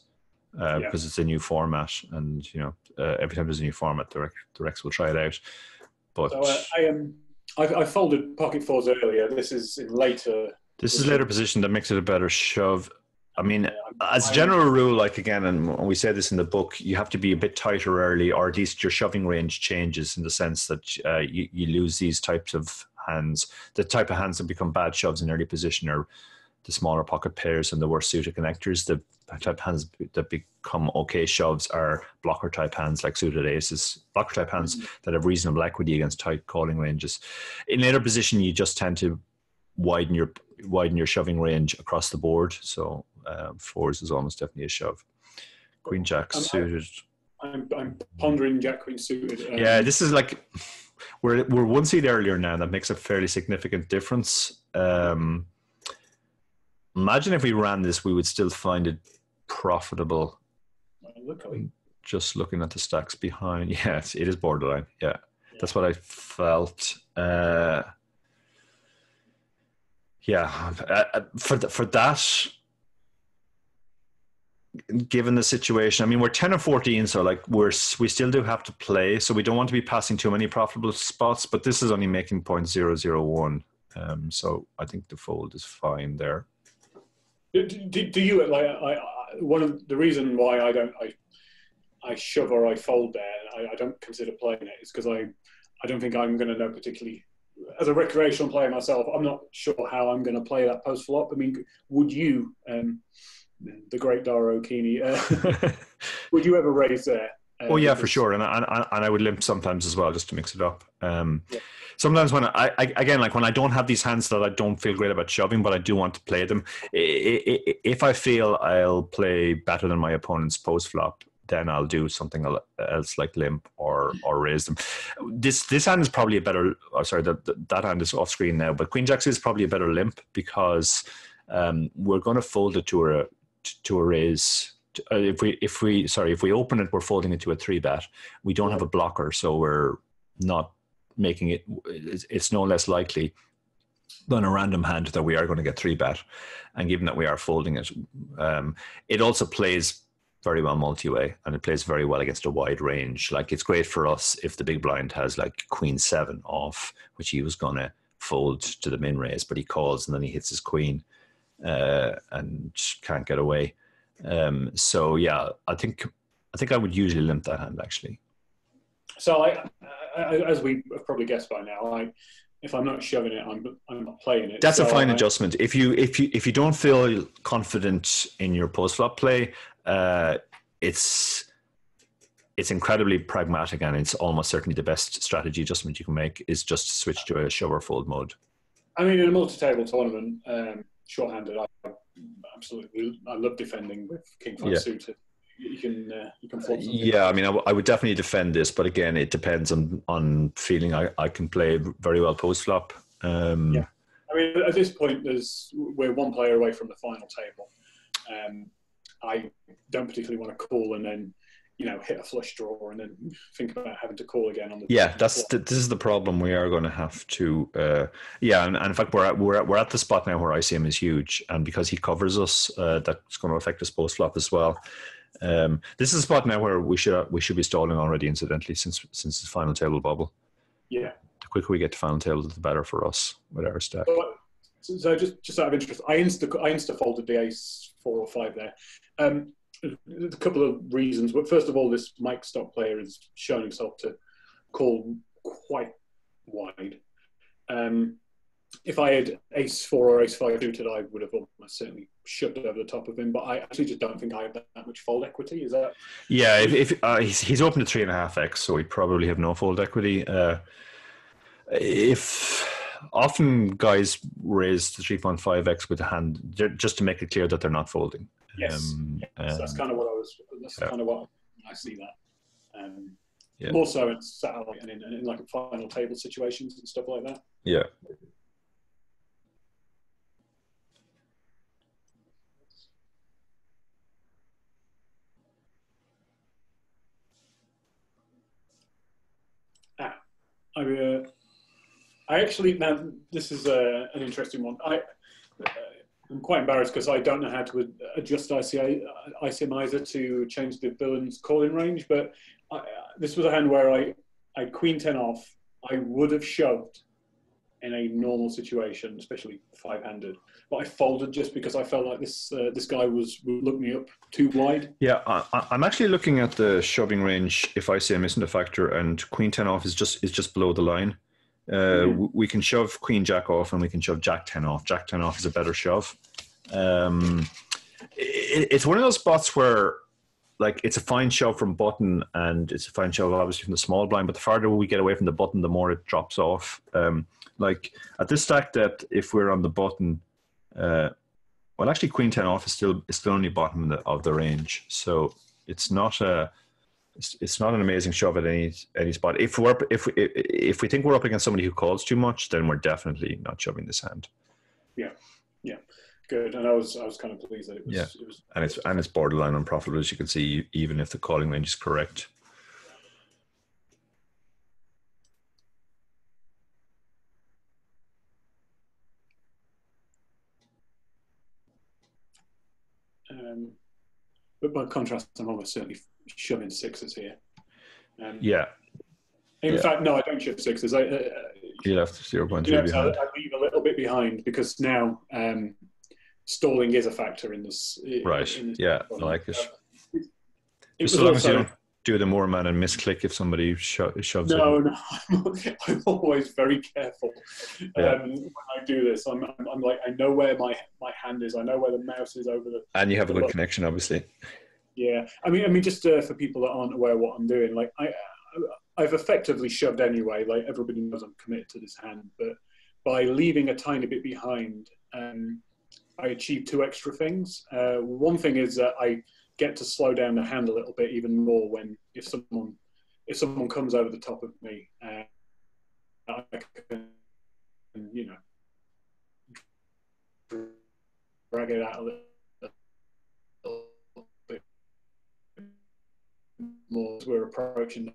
uh, Yeah. because it's a new format, and you know, uh, every time there's a new format, the rec, the recs will try it out. But So uh, I am. I, I folded pocket fours earlier. This is in later. This is later position that makes it a better shove. I mean, as a general rule, like again, and we say this in the book, you have to be a bit tighter early, or at least your shoving range changes in the sense that uh, you, you lose these types of hands. The type of hands that become bad shoves in early position are the smaller pocket pairs and the worse suited connectors. The type of hands that become okay shoves are blocker type hands like suited aces, blocker type hands mm-hmm. that have reasonable equity against tight calling ranges. In later position, you just tend to widen your widen your shoving range across the board. So uh, fours is almost definitely a shove. Queen jack suited. I'm, I'm pondering jack queen suited. Um, yeah, this is like we're we're one seed earlier now. That makes a fairly significant difference. Um, imagine if we ran this, we would still find it profitable. Look Just looking at the stacks behind, yes, it is borderline. Yeah, yeah. that's what I felt. Uh, yeah, for the, for that, given the situation, I mean, we're ten and fourteen, so like we're we still do have to play, so we don't want to be passing too many profitable spots. But this is only making point zero zero one, um, so I think the fold is fine there. Do, do, do you like? I, I, one of the reason why I don't I I shove or I fold there, I, I don't consider playing it is because I I don't think I'm going to know particularly as a recreational player myself. I'm not sure how I'm going to play that post flop. I mean, would you, um, the great Dara O'Kearney, uh, would you ever raise there? Uh, oh yeah, for sure, and I, and I would limp sometimes as well just to mix it up. Um, yeah sometimes when I, I, again like when I don't have these hands that I don't feel great about shoving, but I do want to play them. If I feel I'll play better than my opponent's post flop, then I'll do something else like limp or or raise them. This this hand is probably a better. Oh, sorry, that that hand is off screen now. But Queen Jacks is probably a better limp because um, we're going to fold it to a to a raise. Uh, if we if we sorry if we open it, we're folding it to a three bet. We don't have a blocker, so we're not making it it's no less likely than a random hand that we are going to get three bet. And given that we are folding it, um, it also plays very well multi-way and it plays very well against a wide range. Like it's great for us if the big blind has like queen seven off, which he was going to fold to the min raise, but he calls and then he hits his queen uh, and can't get away. Um, so yeah, I think I think I would usually limp that hand actually. So I, I, as we have probably guessed by now, I if I'm not shoving it, I'm I'm not playing it. That's so a fine I, adjustment. If you if you if you don't feel confident in your post flop play, uh, it's it's incredibly pragmatic and it's almost certainly the best strategy adjustment you can make is just switch to a shove or fold mode. I mean, in a multi-table tournament, um, short-handed, I absolutely I love defending with king five yeah. suited you can uh, you can Yeah, I mean, I, w- I would definitely defend this, but again, it depends on on feeling. I, I can play very well post flop. Um, yeah, I mean, at this point, there's we're one player away from the final table. Um, I don't particularly want to call and then you know hit a flush draw and then think about having to call again on the yeah that's the, this is the problem we are going to have to uh, yeah and, and, in fact we're at, we're at, we're at the spot now where ICM is huge and because he covers us uh, that's going to affect us post flop as well um, this is a spot now where we should we should be stalling already. Incidentally, since since the final table bubble. Yeah. The quicker we get to final table, the better for us with our stack. So, so just just out of interest, I insta I insta folded the ace four or five there. Um, a couple of reasons, but first of all, this Mike Stock player has shown himself to call quite wide. Um, if I had ace four or ace five suited, I would have almost certainly shoved over the top of him. But I actually just don't think I have that, much fold equity. Is that? Yeah, if, if uh, he's, he's open to three and a half x, so he probably have no fold equity. Uh, if often guys raise the three point five x with a hand just to make it clear that they're not folding. Yes, um, yes that's kind of what I was. That's yeah. kind of what I see that. Um, yeah. More so in satellite and in, in like final table situations and stuff like that. Yeah. I, uh, I actually now this is uh, an interesting one. I uh, I'm quite embarrassed because I don't know how to adjust ICA, ICMizer to change the villain's calling range. But I, this was a hand where I I queen ten off. I would have shoved in a normal situation, especially five-handed. But I folded just because I felt like this uh, this guy was would look me up too wide. Yeah, I, I'm actually looking at the shoving range. If I say I'm missing a factor, and queen ten off is just is just below the line. Uh, Mhm. We can shove queen jack off, and we can shove jack ten off. Jack ten off is a better shove. Um, it, it's one of those spots where, like, it's a fine shove from button, and it's a fine shove obviously from the small blind. But the farther we get away from the button, the more it drops off. Um, like at this stack depth, if we're on the button, uh, well, actually, queen ten off is still is still only bottom of the, of the range, so it's not a it's, it's not an amazing shove at any any spot. If we're if we, if we think we're up against somebody who calls too much, then we're definitely not shoving this hand, Yeah, yeah, Good, and I was I was kind of pleased that it was. Yeah. It was and it's and it's borderline unprofitable as you can see, even if the calling range is correct. um, but by contrast, I'm almost certainly shoving sixes here. Um, Yeah, In yeah. fact, no, I don't shove sixes. I, uh, you left zero point you three know, I, behind. I leave a little bit behind because now um, stalling is a factor in this. in Right? this Yeah, problem. like it. Uh, it was so long as you also- do the more man and misclick if somebody sho- shoves No, it. no, I'm always very careful Yeah. um, when I do this. I'm, I'm, I'm like, I know where my my hand is. I know where the mouse is over the. And you have a good connection, obviously. Yeah, I mean, I mean, just uh, for people that aren't aware what I'm doing, like I, I've effectively shoved anyway. Like everybody knows I'm committed to this hand, but by leaving a tiny bit behind, um, I achieve two extra things. Uh, one thing is that I get to slow down the hand a little bit even more when if someone if someone comes over the top of me, uh, I can you know drag it out a little, little bit more as we're approaching the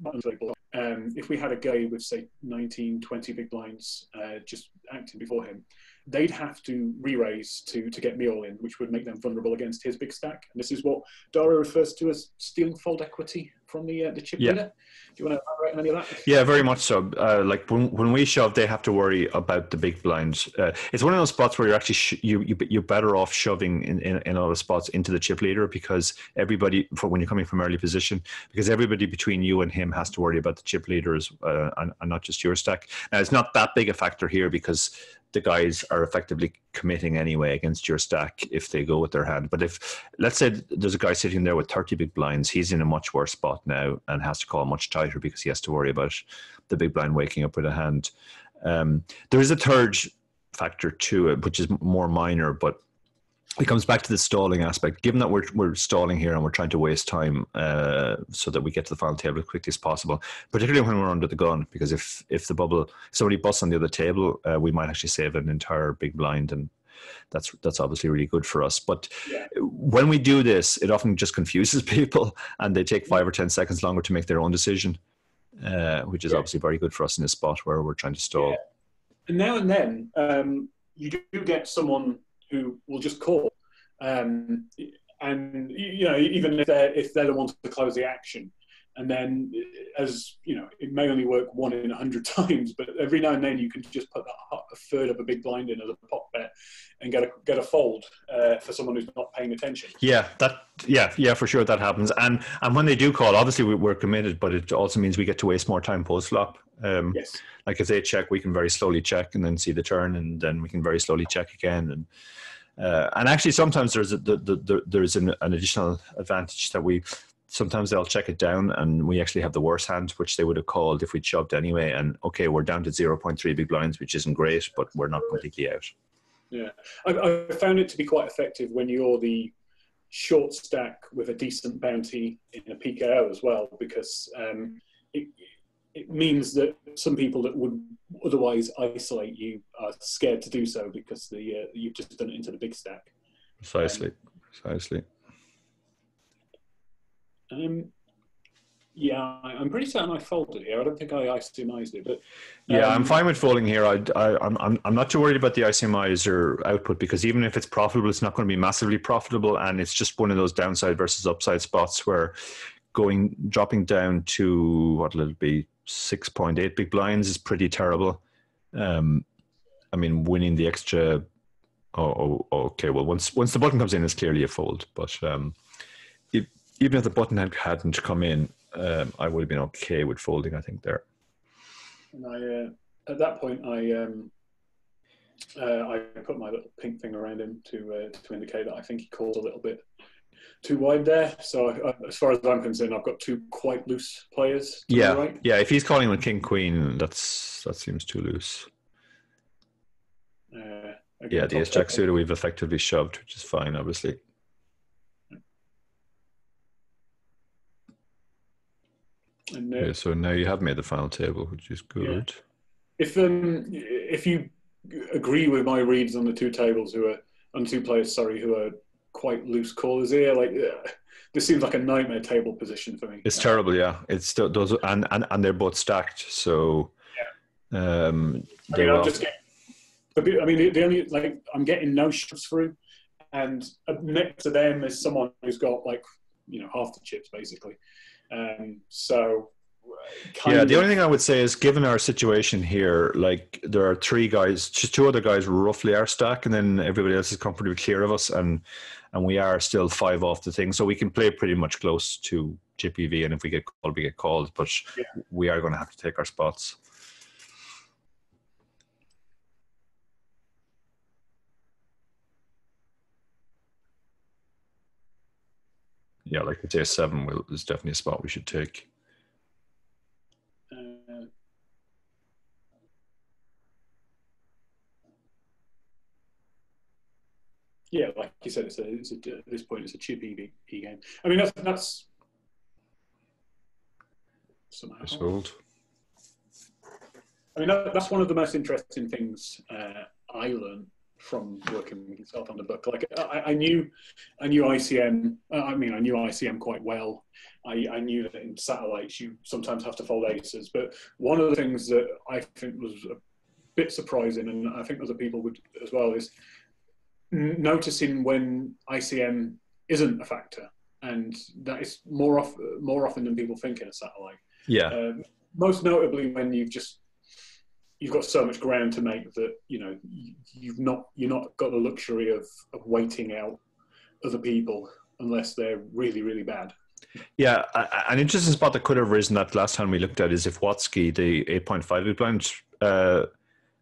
multiple. Um, if we had a guy with say 19, 20 big blinds uh, just acting before him, they'd have to re-raise to to get me all in, which would make them vulnerable against his big stack. And this is what Dara refers to as stealing fold equity from the uh, the chip Yeah. leader. Do you want to elaborate on any of that? Yeah, very much so. Uh, like when, when we shove, they have to worry about the big blinds. Uh, it's one of those spots where you're actually sh- you, you you're better off shoving in, in, in all the spots into the chip leader because everybody for when you're coming from early position because everybody between you and him has to worry about the chip leaders uh, and, and not just your stack. Now it's not that big a factor here because the guys are effectively committing anyway against your stack if they go with their hand. But if let's say there's a guy sitting there with 30 big blinds, he's in a much worse spot now and has to call much tighter because he has to worry about the big blind waking up with a hand. Um, there is a third factor to it, which is more minor, but it comes back to the stalling aspect. Given that we're we're stalling here and we're trying to waste time uh, so that we get to the final table as quickly as possible, particularly when we're under the gun, because if if the bubble if somebody busts on the other table, uh, we might actually save an entire big blind, and that's that's obviously really good for us. But Yeah. when we do this, it often just confuses people, and they take five or ten seconds longer to make their own decision, uh, which is Yeah. obviously very good for us in this spot where we're trying to stall. Yeah. And now and then, um, you do get someone who will just call, um, and you know, even if they're if they're the ones to close the action, and then as you know, it may only work one in a hundred times, but every now and then you can just put a third of a big blind in as a pop bet and get a get a fold uh, for someone who's not paying attention. Yeah, that yeah yeah for sure that happens. And and when they do call, obviously we, we're committed, but it also means we get to waste more time post flop. Um, Yes. Like if they check, we can very slowly check and then see the turn, and then we can very slowly check again. And uh, and actually sometimes there's a, the, the, the, there's an, an additional advantage that we sometimes they'll check it down and we actually have the worst hand which they would have called if we'd shoved anyway and okay we're down to 0.3 big blinds which isn't great but we're not completely out Yeah, I, I found it to be quite effective when you're the short stack with a decent bounty in a PKO as well, because um, it, means that some people that would otherwise isolate you are scared to do so because the uh, you've just done it into the big stack. precisely precisely Um, yeah, I'm pretty certain I folded here. I don't think I ICMized it, but Yeah, I'm um, fine with folding here. I, I, I'm, I'm, I'm not too worried about the ICMizer output because even if it's profitable, it's not going to be massively profitable, and it's just one of those downside versus upside spots where going dropping down to what will it be six point eight big blinds is pretty terrible. Um, I mean, winning the extra. Oh, oh, okay. Well, once once the button comes in, it's clearly a fold. But um, if, even if the button had, hadn't come in, um, I would have been okay with folding. I think there. And I, uh, at that point, I um, uh, I put my little pink thing around him to uh, to indicate that I think he called a little bit too wide there. So uh, as far as I'm concerned, I've got two quite loose players. Yeah, right. yeah. If he's calling with king queen, that's that seems too loose. Uh, yeah, the ace jack suited we've effectively shoved, which is fine, obviously. And, uh, yeah, so now you have made the final table, which is good. Yeah. If um if you agree with my reads on the two tables, who are on two players, sorry, who are quite loose callers here, like this seems like a nightmare table position for me. It's terrible, yeah. It's still those, and and and they're both stacked, so yeah. Um, I mean, I'm just getting, I mean, the, the only like I'm getting no shots through, and next to them is someone who's got like you know half the chips basically. Um, so yeah, the only thing I would say is, given our situation here, like there are three guys, just two other guys, roughly our stack, and then everybody else is comfortably clear of us, and and we are still five off the thing, so we can play pretty much close to chip EV, and if we get called, we get called, but yeah. we are going to have to take our spots. yeah, like the tier seven will, is definitely a spot we should take. Uh, yeah, like you said, it's a, it's a, at this point it's a chip EV game. I mean, that's that's somehow sold. I mean, that, that's one of the most interesting things uh, I learned from working with yourself on the book. Like I, I knew, I knew ICM. Uh, I mean, I knew ICM quite well. I, I, knew that in satellites you sometimes have to fold aces. But one of the things that I think was a bit surprising, and I think other people would as well, is noticing when ICM isn't a factor, and that is more off, more often than people think in a satellite. Yeah. Um, most notably when you've just you've got so much ground to make that you know you've not you're not got the luxury of, of waiting out other people unless they're really really bad. Yeah, an interesting spot that could have risen that last time we looked at is if Watsky, the 8.5 big blind uh,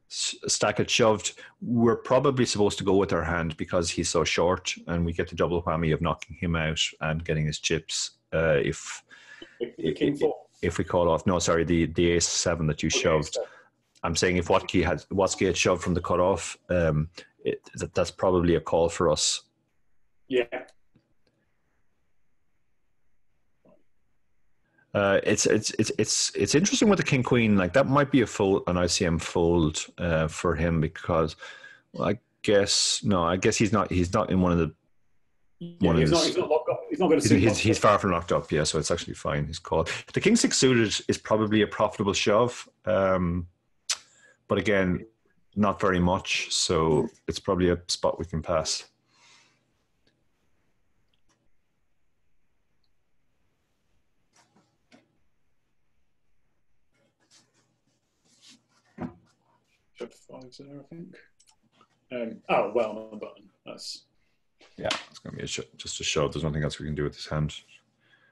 stack had shoved, we're probably supposed to go with our hand because he's so short and we get the double whammy of knocking him out and getting his chips uh, if, if, if, we call off. No, sorry, the, the ace seven that you okay, shoved. I'm saying if Watsky had Watsky had shoved from the cutoff, um, it, that's probably a call for us. Yeah. Uh, it's it's it's it's it's interesting with the king queen. Like that might be a full an ICM fold uh, for him because well, I guess no, I guess he's not he's not in one of the yeah, one he's, of not, he's not locked up. He's not going to. He's, he's, he's, far from locked up. Yeah, so it's actually fine. He's called the king six suited is probably a profitable shove. Um, but again, not very much. So it's probably a spot we can pass. There, I think. Um, oh, well, on the button. That's yeah. It's going to be a just a show. There's nothing else we can do with this hand.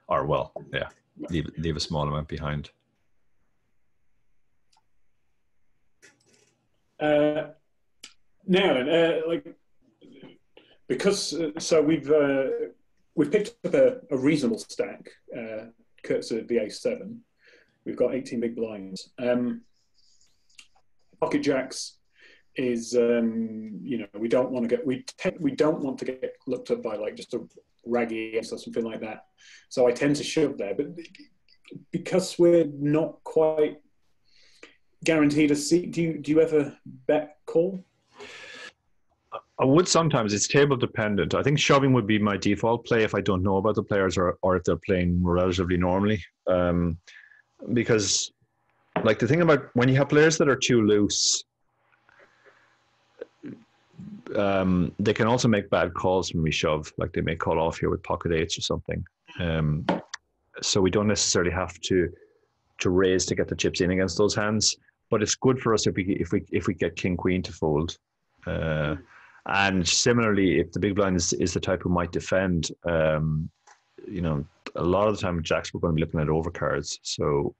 Or well, yeah, leave leave a small amount behind. Uh, now, uh, like because uh, so we've uh, we've picked up a, a reasonable stack, uh, of the A7. We've got 18 big blinds. Um, pocket jacks is um, you know we don't want to get we te- we don't want to get looked at by like just a raggy or something like that. So I tend to shove there, but because we're not quite guaranteed a seat. Do you do you ever bet call? I would sometimes. It's table dependent. I think shoving would be my default play if I don't know about the players or, or if they're playing relatively normally. Um, because, like, the thing about when you have players that are too loose, um, they can also make bad calls when we shove. Like, they may call off here with pocket eights or something. Um, so we don't necessarily have to to raise to get the chips in against those hands. But it's good for us if we if we if we get king queen to fold. Uh, and similarly, if the big blind is, is the type who might defend, um, you know, a lot of the time jacks we're going to be looking at overcards. So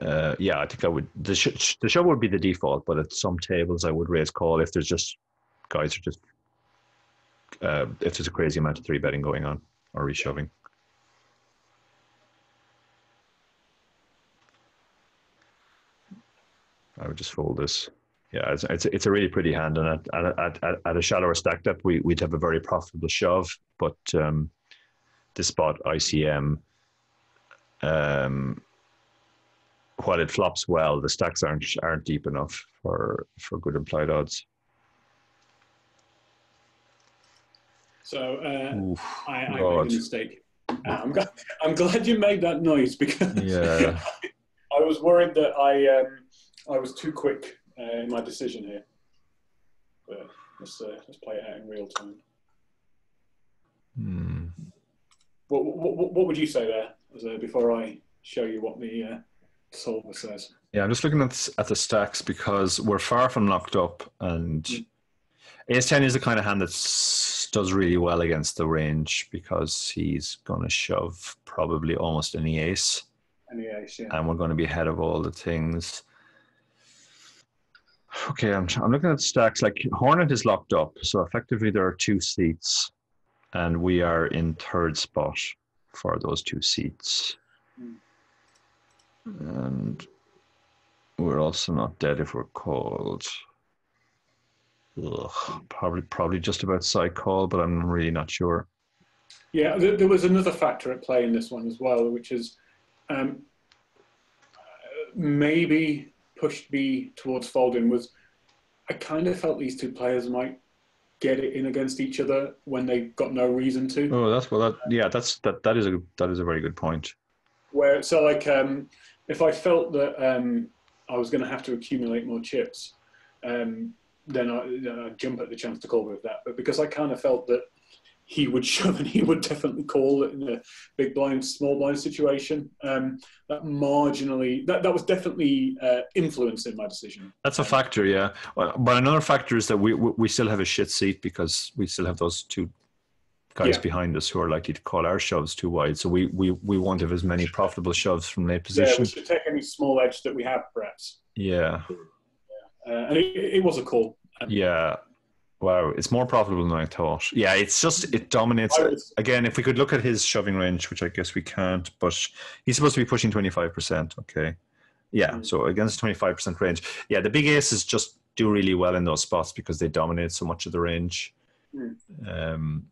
uh, yeah, I think I would. The, sh- the shove would be the default, but at some tables I would raise call if there's just guys are just uh, if there's a crazy amount of three betting going on or reshoving. I would just fold this. Yeah, it's, it's, it's a really pretty hand, and at, at, at, at a shallower stack depth, we, we'd have a very profitable shove. But um, this spot ICM, um, while it flops well, the stacks aren't aren't deep enough for for good implied odds. So uh, I, I made a mistake. Uh, I'm, glad, I'm glad you made that noise because yeah. I, I was worried that I um, I was too quick uh, in my decision here. But let's uh, let's play it out in real time. Hmm. What, what, what would you say there before I show you what the uh, solver says? Yeah, I'm just looking at at the stacks because we're far from locked up, and mm. Ace ten is the kind of hand that does really well against the range because he's going to shove probably almost any ace. Any ace, yeah. And we're going to be ahead of all the things. Okay, I'm, I'm looking at stacks. Like Hornet is locked up, so effectively there are two seats, and we are in third spot for those two seats. Mm. And we're also not dead if we're called. Ugh, probably, probably just about side call, but I'm really not sure. Yeah, there, there, was another factor at play in this one as well, which is um, maybe pushed me towards folding. Was I kind of felt these two players might get it in against each other when they got no reason to. Oh, that's well. That yeah, that's that. That is a that is a very good point. Where so like um, if I felt that um, I was going to have to accumulate more chips, um, then I, then I jump at the chance to call with that. But because I kind of felt that he would shove and he would definitely call in a big blind, small blind situation. Um, that marginally, that, that was definitely uh, influencing my decision. That's a factor, yeah. But another factor is that we we still have a shit seat because we still have those two guys yeah. behind us who are likely to call our shoves too wide. So we, we, we won't have as many profitable shoves from late position. Yeah, we should take any small edge that we have, perhaps. Yeah. Uh, and it, it, was a call. Yeah. Wow, it's more profitable than I thought. Yeah, it's just it dominates. Again, if we could look at his shoving range, which I guess we can't, but he's supposed to be pushing twenty five percent. Okay, yeah. Mm. So against twenty five percent range, yeah, the big aces just do really well in those spots because they dominate so much of the range. Mm. Um,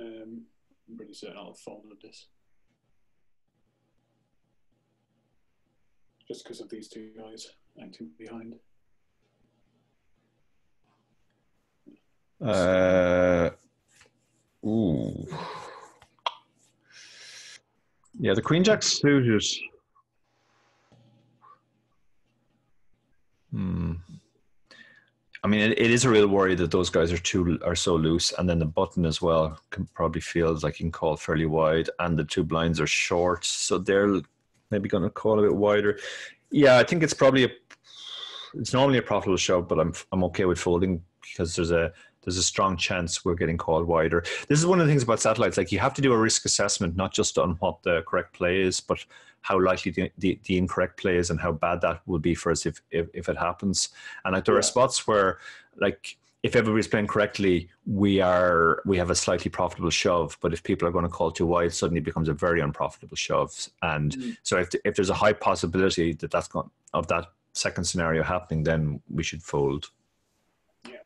Um, I'm pretty certain I'll have folded this. Just because of these two guys acting behind. Uh, ooh. Yeah, the Queen Jack suited. Hmm. I mean, it, it is a real worry that those guys are too are so loose, and then the button as well can probably feels like you can call fairly wide, and the two blinds are short, so they're maybe going to call a bit wider. Yeah, I think it's probably a. It's normally a profitable shove, but I'm I'm okay with folding because there's a there's a strong chance we're getting called wider. This is one of the things about satellites. Like you have to do a risk assessment, not just on what the correct play is, but how likely the, the, the incorrect play is and how bad that will be for us if, if, if it happens. And like there yeah. are spots where like if everybody's playing correctly, we are we have a slightly profitable shove. But if people are going to call too wide, suddenly becomes a very unprofitable shove. And mm. so if if there's a high possibility that that's going of that second scenario happening, then we should fold. Yeah.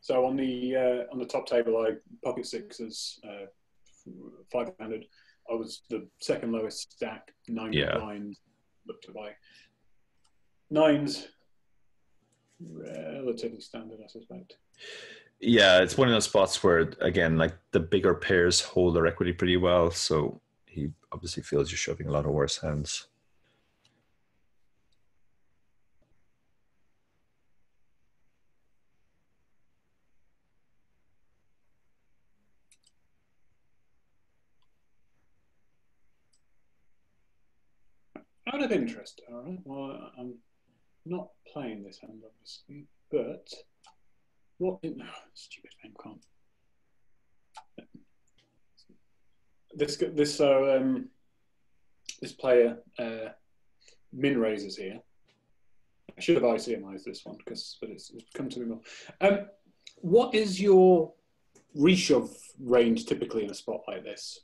So on the uh, on the top table, I pocket sixes, uh, five handed. I was the second lowest stack, nine yeah. blind, looked to buy nines. relatively standard, I suspect. Yeah, it's one of those spots where, again, like the bigger pairs hold their equity pretty well. So he obviously feels you're shoving a lot of worse hands. Out of interest, all right. Well, I'm not playing this hand, obviously, but what? In, oh, stupid thing can't. This this so um, this player uh, min raises here. I should have ICMized this one because, but it's, it's come to me more. Um, what is your reshove range typically in a spot like this?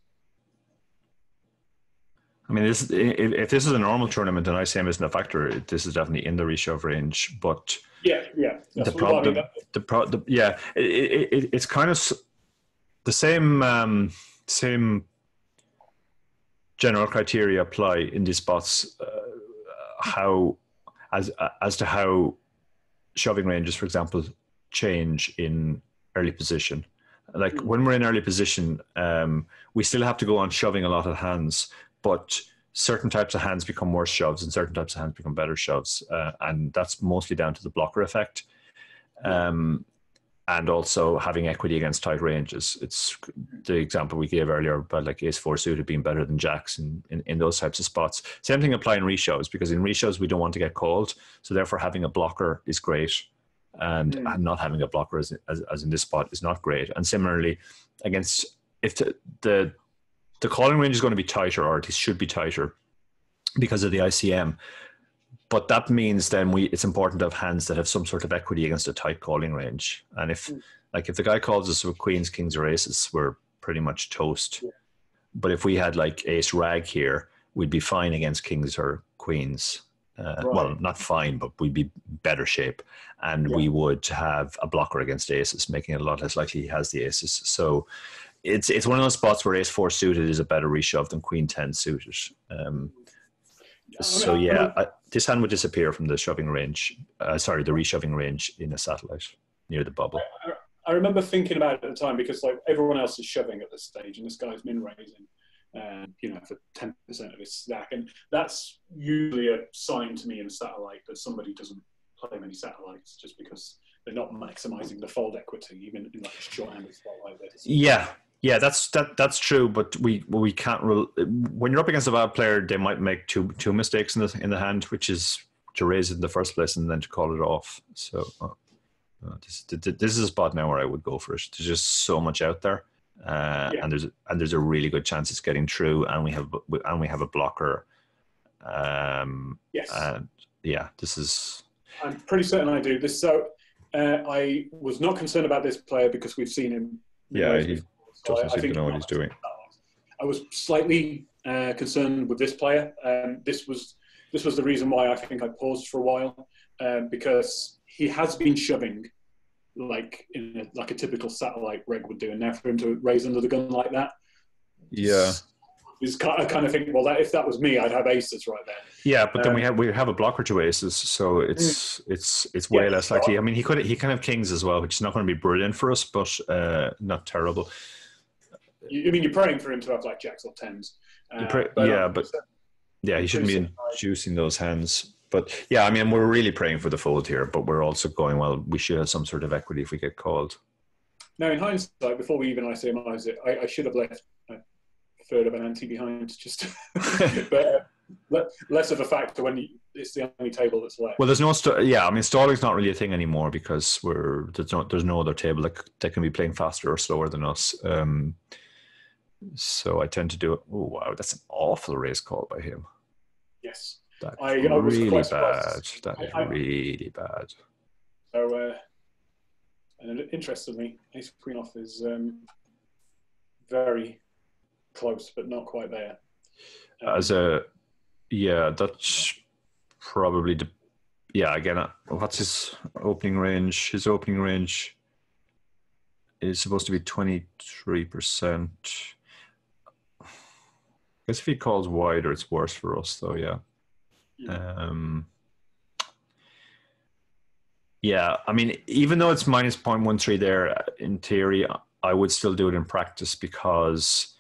I mean, this, if, if this is a normal tournament and ICM isn't a factor, this is definitely in the reshove range. But yeah, yeah, the problem, the, the, pro, the, yeah, it, it, it's kind of the same um, same general criteria apply in these spots. Uh, how as as to how shoving ranges, for example, change in early position. Like mm. when we're in early position, um, we still have to go on shoving a lot of hands, but certain types of hands become worse shoves and certain types of hands become better shoves. Uh, and that's mostly down to the blocker effect. Um, and also having equity against tight ranges. It's the example we gave earlier about like ace four suited being better than jacks in, in, in those types of spots. Same thing apply in reshoves because in reshoves we don't want to get called. So therefore having a blocker is great. And, mm. and not having a blocker as, as, as in this spot is not great. And similarly against if the, the the calling range is going to be tighter, or it should be tighter because of the ICM. But that means then we it's important to have hands that have some sort of equity against a tight calling range. And if mm. like if the guy calls us with queens, kings, or aces, we're pretty much toast. Yeah. But if we had like ace rag here, we'd be fine against kings or queens. Uh, right. Well, not fine, but we'd be better shape, and yeah. we would have a blocker against aces, making it a lot less likely he has the aces. So it's it's one of those spots where ace four suited is a better reshove than queen ten suited. Um, so yeah, I, this hand would disappear from the shoving range. Uh, sorry, the reshoving range in a satellite near the bubble. I, I, remember thinking about it at the time because like everyone else is shoving at this stage, and this guy's min raising. Um, you know, for ten percent of his stack, and that's usually a sign to me in a satellite that somebody doesn't play many satellites just because they're not maximizing the fold equity, even in like a short-handed spot like this. Yeah, yeah, that's that that's true, but we we can't. When you're up against a bad player, they might make two two mistakes in the in the hand, which is to raise it in the first place and then to call it off. So uh, uh, this this is a spot now where I would go for it. There's just so much out there, uh, yeah. and there's and there's a really good chance it's getting through, and we have and we have a blocker. Um, yes. And yeah, this is. I'm pretty certain I do this. So uh, I was not concerned about this player because we've seen him. Yeah, he, doesn't I, seem I to know what he's doing. I was slightly uh, concerned with this player. Um, this was this was the reason why I think I paused for a while um, because he has been shoving like in a, like a typical satellite reg would do, and now for him to raise under the gun like that, yeah, is kind of, kind of think, well, that, if that was me, I'd have aces right there. Yeah, but then we um, have we have a blocker to aces, so it's mm. it's it's way yeah, less likely. I mean, he could he can have kings as well, which is not going to be brilliant for us, but uh, not terrible. You, I mean, you're praying for him to have like jacks or tens. Uh, pray, but yeah, but yeah, he shouldn't be juicing those hands. But yeah, I mean, we're really praying for the fold here, but we're also going well. We should have some sort of equity if we get called. Now, in hindsight, before we even ICMize it, I, I should have left a third of an ante behind, just but uh, less of a factor when you, it's the only table that's left. Well, there's no st- yeah. I mean, stalling's not really a thing anymore because we're there's no there's no other table that, that can be playing faster or slower than us. Um, so I tend to do it. Oh wow, that's an awful race call by him. Yes, that's I, I really bad. That is I, really bad. So, uh, and interestingly, Ace Queen off is um, very close, but not quite there. Um, As a yeah, that's probably the yeah. Again, uh, what's his opening range? His opening range is supposed to be twenty three percent guess if he calls wider, it's worse for us, though. Yeah. Um, Yeah, I mean, even though it's minus 0.13 there, in theory, I would still do it in practice because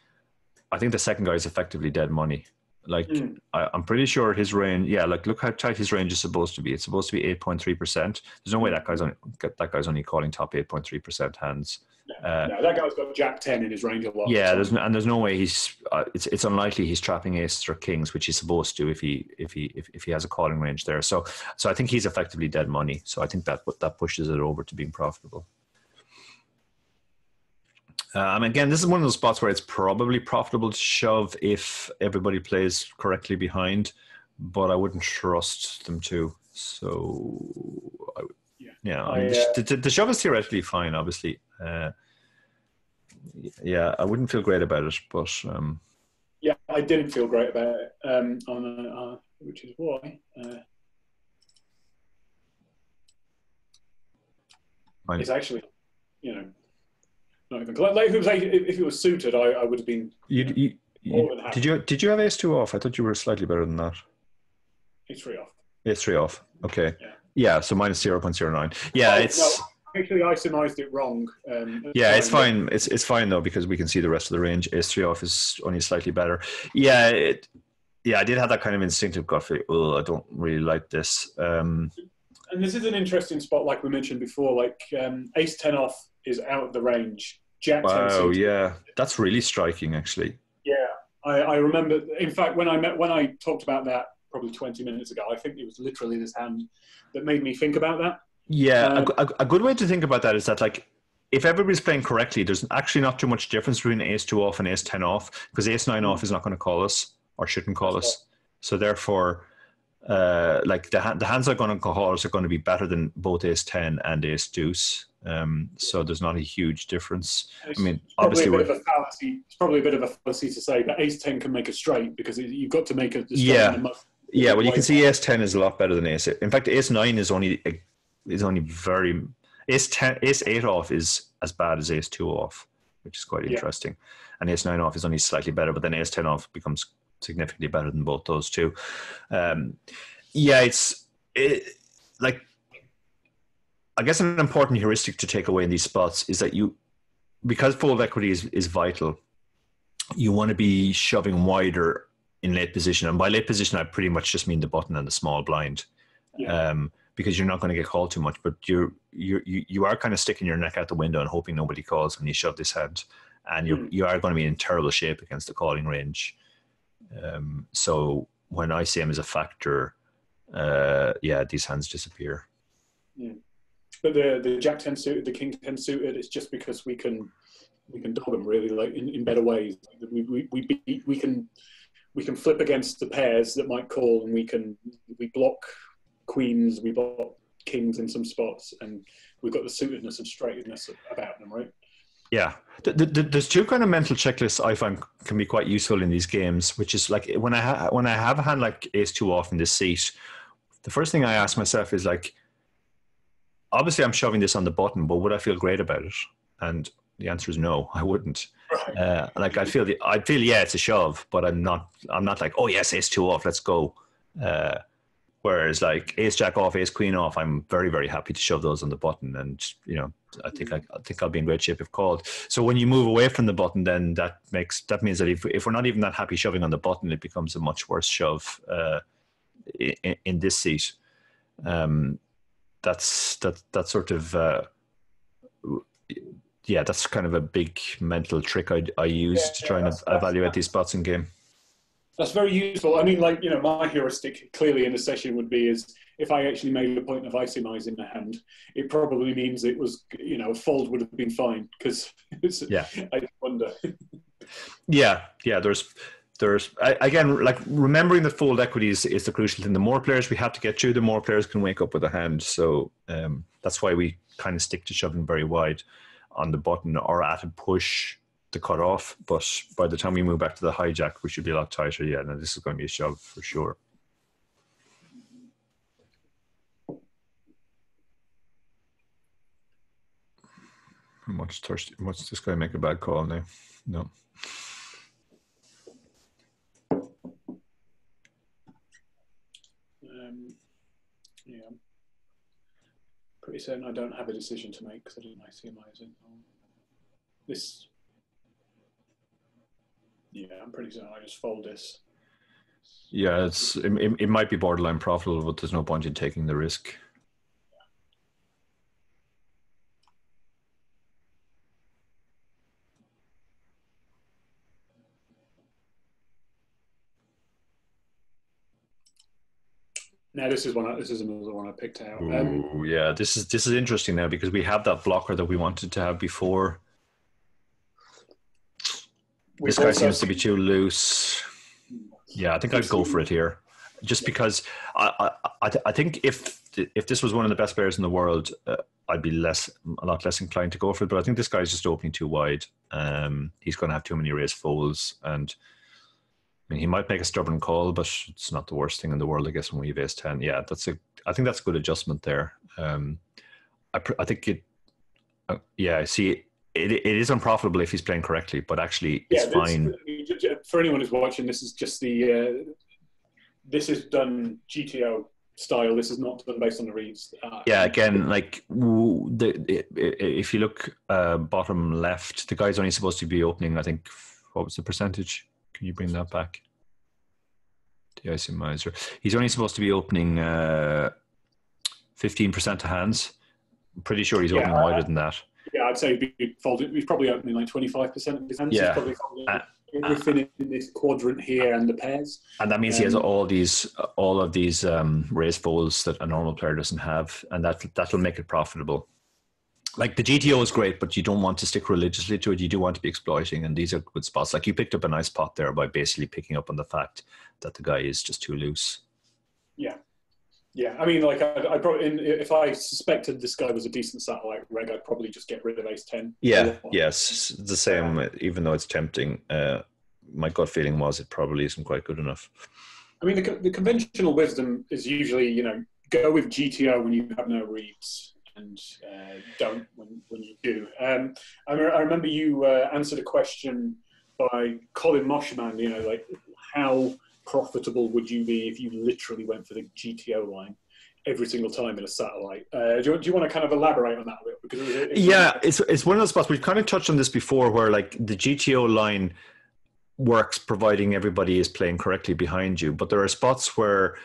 I think the second guy is effectively dead money. Like mm. I, am pretty sure his range. Yeah, like look how tight his range is supposed to be. It's supposed to be 8.3 percent. There's no way that guy's only that guy's only calling top 8.3 percent hands. No, uh, no, that guy's got Jack 10 in his range a lot. Yeah, there's no, and there's no way he's. Uh, it's it's unlikely he's trapping aces or kings, which he's supposed to if he if he if, if he has a calling range there. So so I think he's effectively dead money. So I think that that pushes it over to being profitable. Um, again, this is one of those spots where it's probably profitable to shove if everybody plays correctly behind, but I wouldn't trust them to. So, I, yeah, yeah I mean, uh, the, the, the, shove is theoretically fine, obviously. Uh, yeah, I wouldn't feel great about it, but um, yeah, I didn't feel great about it. Um, on uh, which is why. Uh, it's actually, you know, not even like, if it was like, if it was suited, I, I would have been. You, you, you did you did you have S two off? I thought you were slightly better than that. Ace three off. Ace three off. Okay. Yeah. yeah so minus zero point zero nine. Yeah, oh, it's. No, actually ICMized it wrong. Um, yeah, it's fine. It's it's fine though because we can see the rest of the range. Ace three off is only slightly better. Yeah, it, yeah, I did have that kind of instinctive gut feel. Oh, I don't really like this. Um, and this is an interesting spot, like we mentioned before. Like um, Ace ten off is out of the range. Jack wow, yeah, that's really striking, actually. Yeah, I, I, remember. In fact, when I met, when I talked about that probably 20 minutes ago, I think it was literally this hand that made me think about that. Yeah, uh, a, a, good way to think about that is that like if everybody's playing correctly, there's actually not too much difference between ace two off and ace ten off because ace nine off is not going to call us or shouldn't call us. So therefore, uh, like the the hands are going to call us are going to be better than both ace ten and ace deuce. Um, so there's not a huge difference. It's I mean, obviously, a bit of a fallacy. It's probably a bit of a fallacy to say that ace ten can make a straight because you've got to make a yeah. Yeah, well, you can see ace ten is a lot better than ace. In fact, ace nine is only is only very ace ten ace eight off is as bad as ace two off, which is quite yeah. interesting. And ace nine off is only slightly better, but then ace ten off becomes significantly better than both those two. Um, yeah, it's it, like I guess an important heuristic to take away in these spots is that you, because fold equity is, is vital, you want to be shoving wider in late position. And by late position, I pretty much just mean the button and the small blind. Yeah. Um, because you're not going to get called too much, but you're, you're, you, you are kind of sticking your neck out the window and hoping nobody calls when you shove this hand. And you mm. you are going to be in terrible shape against the calling range. Um, so when ICM is a factor, uh, yeah, these hands disappear. Yeah but the the Jack ten suited, the King ten suited, it's just because we can we can dog them really like in, in better ways. We we we, beat, we can we can flip against the pairs that might call, and we can we block queens, we block kings in some spots, and we've got the suitedness and straightedness about them, right? Yeah, the, the, there's two kind of mental checklists I find can be quite useful in these games, which is like when I ha- when I have a hand like Ace two off in this seat, the first thing I ask myself is like, obviously I'm shoving this on the button, but would I feel great about it? And the answer is no, I wouldn't. Uh, like I feel, the, I feel, yeah, it's a shove, but I'm not, I'm not like, oh yes, ace two off, let's go. Uh, whereas like ace jack off, ace queen off, I'm very, very happy to shove those on the button, and you know, I think I, I think I'll be in great shape if called. So when you move away from the button, then that makes that means that if if we're not even that happy shoving on the button, it becomes a much worse shove uh, in, in this seat. Um, that's that that sort of uh, yeah, that's kind of a big mental trick I, I use yeah, to try yeah, and evaluate these spots in game. That's very useful. I mean, like you know, my heuristic clearly in the session would be is if I actually made a point of ICMizing the hand, it probably means it was you know a fold would have been fine because yeah, I wonder. yeah, yeah. There's there's again like remembering that fold equities is the crucial thing. The more players we have to get to, the more players can wake up with a hand. So um, that's why we kind of stick to shoving very wide on the button or at a push to cut off. But by the time we move back to the hijack, we should be a lot tighter. Yeah, now this is going to be a shove for sure. Much thirsty. What's this guy make a bad call now? No. Um, pretty certain I don't have a decision to make because I didn't ICMIze in. This, yeah, I'm pretty certain I just fold this. Yeah, it's it, it might be borderline profitable, but there's no point in taking the risk. Now this is one. I, this is another one I picked out. Um, Ooh, yeah, this is this is interesting now because we have that blocker that we wanted to have before. This guy seems to be too loose. Yeah, I think I'd go for it here, just because I I, I, think if if this was one of the best players in the world, uh, I'd be less a lot less inclined to go for it. But I think this guy's just opening too wide. Um, he's going to have too many raised folds, and I mean he might make a stubborn call, but it's not the worst thing in the world, I guess. When we ace ten, yeah, that's a I think that's a good adjustment there. Um, I pr- I think it. Uh, yeah, see, it it is unprofitable if he's playing correctly, but actually it's this- fine. For anyone who's watching, this is just the. Uh, this is done GTO style. This is not done based on the reads. Uh, Yeah, again, like the, if you look uh, bottom left, the guy's only supposed to be opening. I think what was the percentage? Can you bring that back? The ICMizer. He's only supposed to be opening uh, fifteen percent to hands. I'm pretty sure he's Yeah, opening wider than that. Yeah, I'd say he'd be folded. He's probably opening like twenty five percent of his hands. Yeah. He's probably Uh, everything in this quadrant here and the pairs. And that means he has Um, all these, all of these um, raise folds that a normal player doesn't have, and that that'll make it profitable. Like the GTO is great, but you don't want to stick religiously to it. You do want to be exploiting, and these are good spots. Like you picked up a nice pot there by basically picking up on the fact that the guy is just too loose. Yeah, yeah. I mean, like I, I probably in, if I suspected this guy was a decent satellite reg, I'd probably just get rid of ace ten. Yeah, yes, the same. Even though it's tempting, uh, my gut feeling was it probably isn't quite good enough. I mean, the, the conventional wisdom is usually, you know, go with GTO when you have no reads and uh, don't when, when you do. Um, I, re- I remember you uh, answered a question by Collin Moshman, you know, like how profitable would you be if you literally went for the GTO line every single time in a satellite? Uh, do, you, do you want to kind of elaborate on that a bit? Because it yeah, it's it's one of those spots we've kind of touched on this before, where like the GTO line works providing everybody is playing correctly behind you, but there are spots where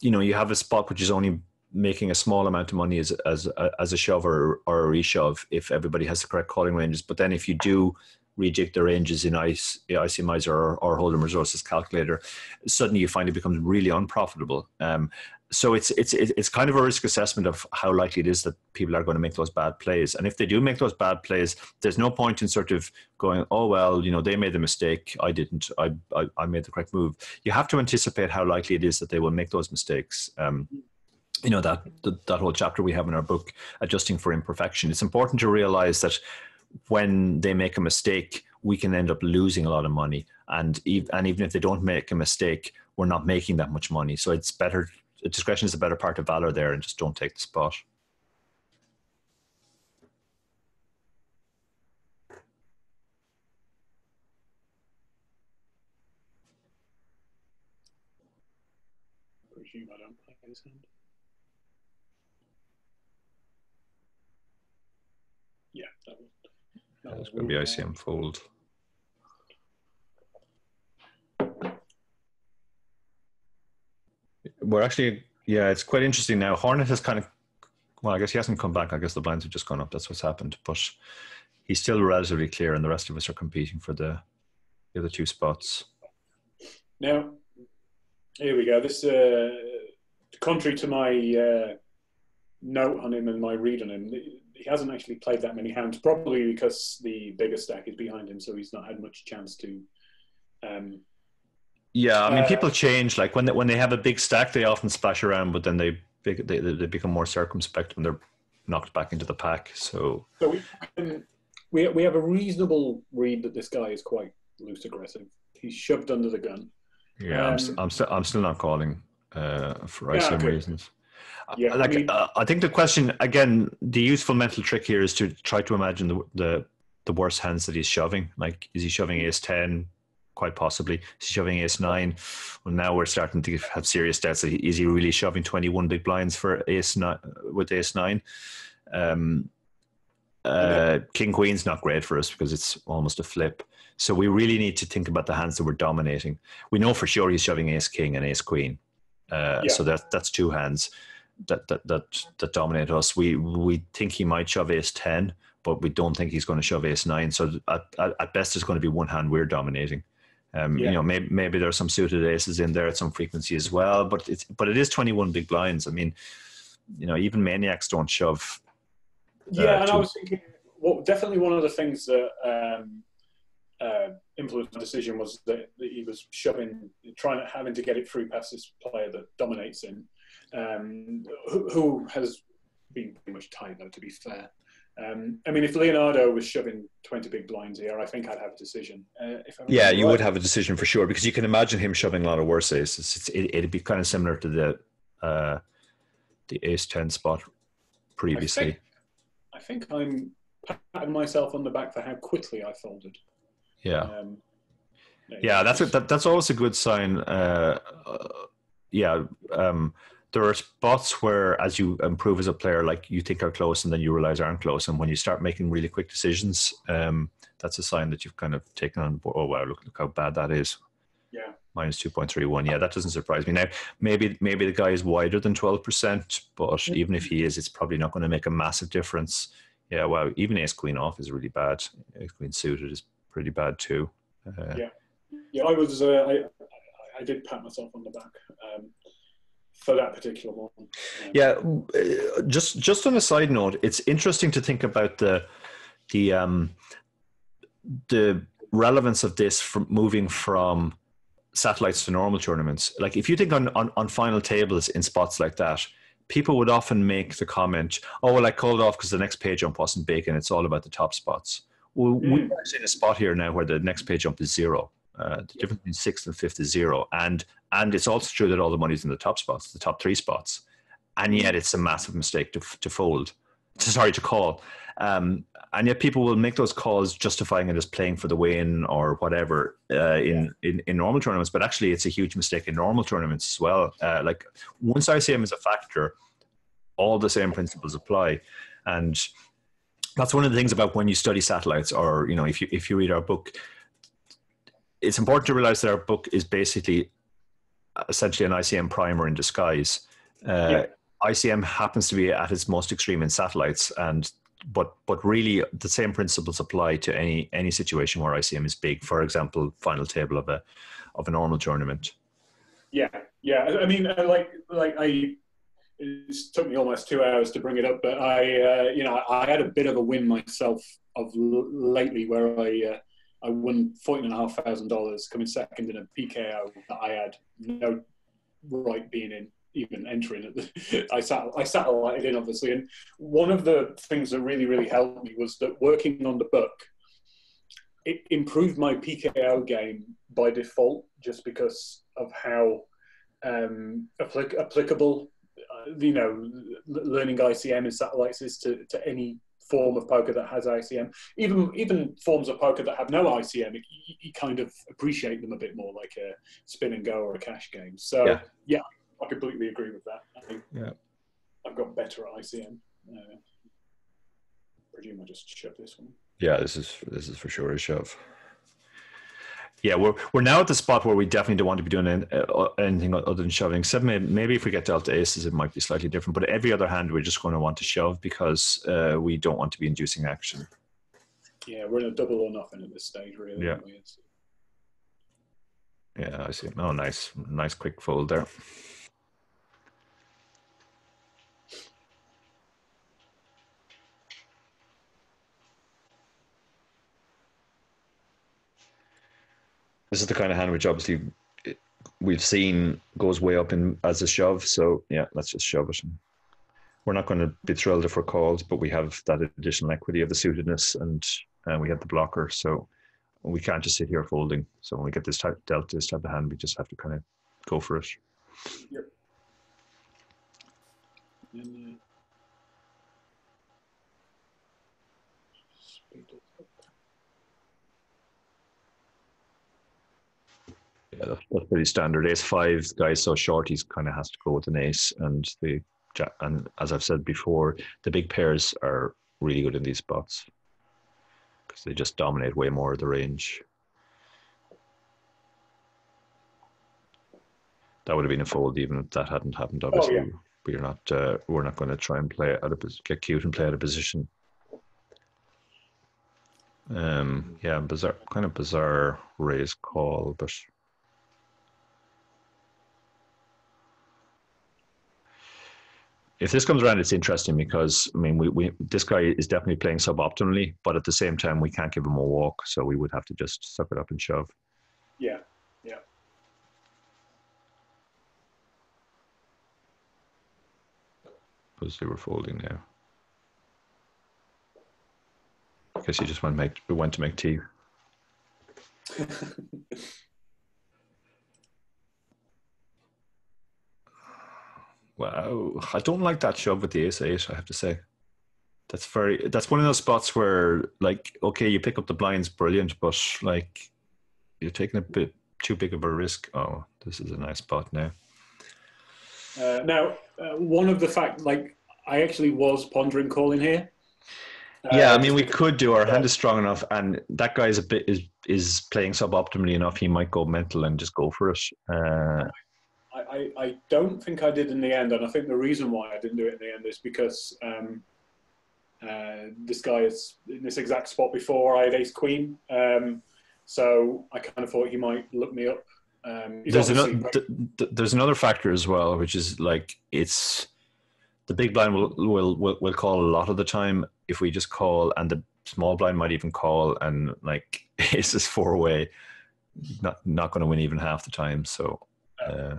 you know you have a spot which is only making a small amount of money as as as a shove or, or a reshove if everybody has the correct calling ranges. But then if you do rejig the ranges in ICE, ICMizer or, or Hold'em Resources calculator, suddenly you find it becomes really unprofitable. Um, so it's it's it's kind of a risk assessment of how likely it is that people are going to make those bad plays and if they do make those bad plays there's no point in sort of going oh well you know they made the mistake i didn't i i, I made the correct move you have to anticipate how likely it is that they will make those mistakes um, you know that, that that whole chapter we have in our book adjusting for imperfection. It's important to realize that when they make a mistake we can end up losing a lot of money. And and even if they don't make a mistake we're not making that much money. So it's better discretion is a better part of valor there and just don't take the spot. Presume I don't play hand. Yeah, that was. that it's going to be icm fold. We're actually yeah it's quite interesting now. Hornet has kind of well i guess he hasn't come back. I guess the blinds have just gone up. That's what's happened. But he's still relatively clear and the rest of us are competing for the the other two spots. Now, here we go. This, uh, contrary to my uh, note on him and my read on him, he hasn't actually played that many hands. Probably because the bigger stack is behind him, so he's not had much chance to. Um, Yeah, I mean, Uh, people change. Like when they, when they have a big stack, they often splash around, but then they they they become more circumspect when they're knocked back into the pack. So so we, um, we we have a reasonable read that this guy is quite loose aggressive. He's shoved under the gun. yeah, I'm Um, st- I'm still I'm still not calling uh, for Yeah, ICM okay. reasons. Yeah, I like uh, I think the question again, the useful mental trick here is to try to imagine the the the worst hands that he's shoving. Like, is he shoving ace ten, quite possibly. Is he shoving ace nine. Well, now we're starting to have serious doubts. Is he really shoving 21 big blinds for ace nine with ace nine? Um, uh, King Queen's not great for us because it's almost a flip. So we really need to think about the hands that we're dominating. We know for sure he's shoving Ace King and Ace Queen. Uh, yeah. So that that's two hands that, that that that dominate us. We we think he might shove Ace Ten, but we don't think he's going to shove Ace Nine. So at, at, best, it's going to be one hand we're dominating. Um, yeah. You know, maybe maybe there's some suited aces in there at some frequency as well. But it's but it is 21 big blinds. I mean, you know, even maniacs don't shove yeah, uh, and I was thinking, well, definitely one of the things that um, uh, influenced the decision was that, that, he was shoving, trying to having to get it through past this player that dominates him, um, who, who, has been pretty much tied though. To be fair, um, I mean, if Leonardo was shoving twenty big blinds here, I think I'd have a decision. Uh, yeah, you right. would have a decision for sure because you can imagine him shoving a lot of worse aces. it, would be kind of similar to the uh, the ace ten spot previously. I think I'm patting myself on the back for how quickly I folded. Yeah. Um, yeah, that's a, that, that's always a good sign. Uh, uh, yeah, um, there are spots where, as you improve as a player, like you think are close and then you realize aren't close, and when you start making really quick decisions, um, that's a sign that you've kind of taken on board. Oh wow, look, look how bad that is. Yeah. Minus two point three one. Yeah, that doesn't surprise me. Now, maybe maybe the guy is wider than twelve percent, but mm-hmm. even if he is, it's probably not going to make a massive difference. Yeah, well, even ace queen off is really bad. Ace queen suited is pretty bad too. Uh, yeah, yeah. I was. Uh, I I did pat myself on the back. Um, for that particular one. Um, yeah, uh, just just on a side note, it's interesting to think about the the um, the relevance of this from moving from satellites to normal tournaments. Like if you think on, on, on final tables in spots like that, people would often make the comment, "Oh well, I called off because the next pay jump wasn't big, and it's all about the top spots." Well, mm. we're actually in a spot here now where the next pay jump is zero. Uh, the difference between sixth and fifth is zero, and and it's also true that all the money's in the top spots, the top three spots, and yet it's a massive mistake to to fold. Sorry to call. Um, and yet people will make those calls justifying it as playing for the win or whatever uh, in, in, in normal tournaments. But actually it's a huge mistake in normal tournaments as well. Uh, like once icm is a factor all the same principles apply. And that's one of the things about when you study satellites or you know if you if you read our book it's important to realize that our book is basically essentially an icm primer in disguise uh, yeah. ICM happens to be at its most extreme in satellites, and but but really the same principles apply to any any situation where ICM is big. For example, final table of a of a normal tournament. Yeah, yeah. I mean, like like I. It took me almost two hours to bring it up, but I, uh, you know, I had a bit of a win myself of l- lately where I, uh, I won fourteen and a half thousand dollars, coming second in a PKO that I had no right being in even entering it. I sat I satellited in obviously, and one of the things that really really helped me was that working on the book, it improved my PKO game by default just because of how um, applic- applicable uh, you know learning ICM and satellites is to, to any form of poker that has ICM. Even even forms of poker that have no ICM, you, you, kind of appreciate them a bit more, like a spin and go or a cash game. So yeah, yeah I completely agree with that. I think yeah. I've got better at ICM. Uh, I presume I just shove this one. Yeah, this is this is for sure a shove. Yeah, we're we're now at the spot where we definitely don't want to be doing uh, anything other than shoving. Except maybe, maybe if we get delta aces, it might be slightly different. But every other hand, we're just going to want to shove because uh, we don't want to be inducing action. Yeah, we're in a double or nothing at this stage, really. Yeah. Yeah, I see. Oh, nice, nice quick fold there. This is the kind of hand which obviously we've seen goes way up in as a shove. So yeah, let's just shove it. We're not going to be thrilled if we're called, but we have that additional equity of the suitedness, and uh, we have the blocker. So we can't just sit here folding. So when we get this type dealt this type of hand, we just have to kind of go for it. Yep. Yeah, that's, that's pretty standard. Ace five guy's so short, he's kind of has to go with an ace, and the and as I've said before, the big pairs are really good in these spots because they just dominate way more of the range. That would have been a fold even if that hadn't happened. Obviously, yeah. we're not uh, we're not going to try and play out of get cute and play out of position. Um, yeah, bizarre, kind of bizarre raise call, but if this comes around, it's interesting because I mean, we, we this guy is definitely playing suboptimally, but at the same time, we can't give him a walk, so we would have to just suck it up and shove. Yeah, yeah. Because they were folding now. I guess he just went make we went to make tea. Wow, I don't like that shove with the ace eight. I have to say, that's very. That's one of those spots where, like, okay, you pick up the blinds, brilliant, but like, you're taking a bit too big of a risk. Oh, this is a nice spot now. Uh, now, uh, one of the fact, like, I actually was pondering calling here. Yeah, I Uh, mean, we could do. Our hand is strong enough, and that guy is a bit is is playing suboptimally enough. He might go mental and just go for it. Uh, I, I, don't think I did in the end, and I think the reason why I didn't do it in the end is because um, uh, this guy is in this exact spot before I had Ace Queen, um, so I kind of thought he might look me up. Um, there's another th- th- there's another factor as well, which is like it's the big blind will, will will will call a lot of the time if we just call, and the small blind might even call, and like ace is four away, not not going to win even half the time. So. Uh,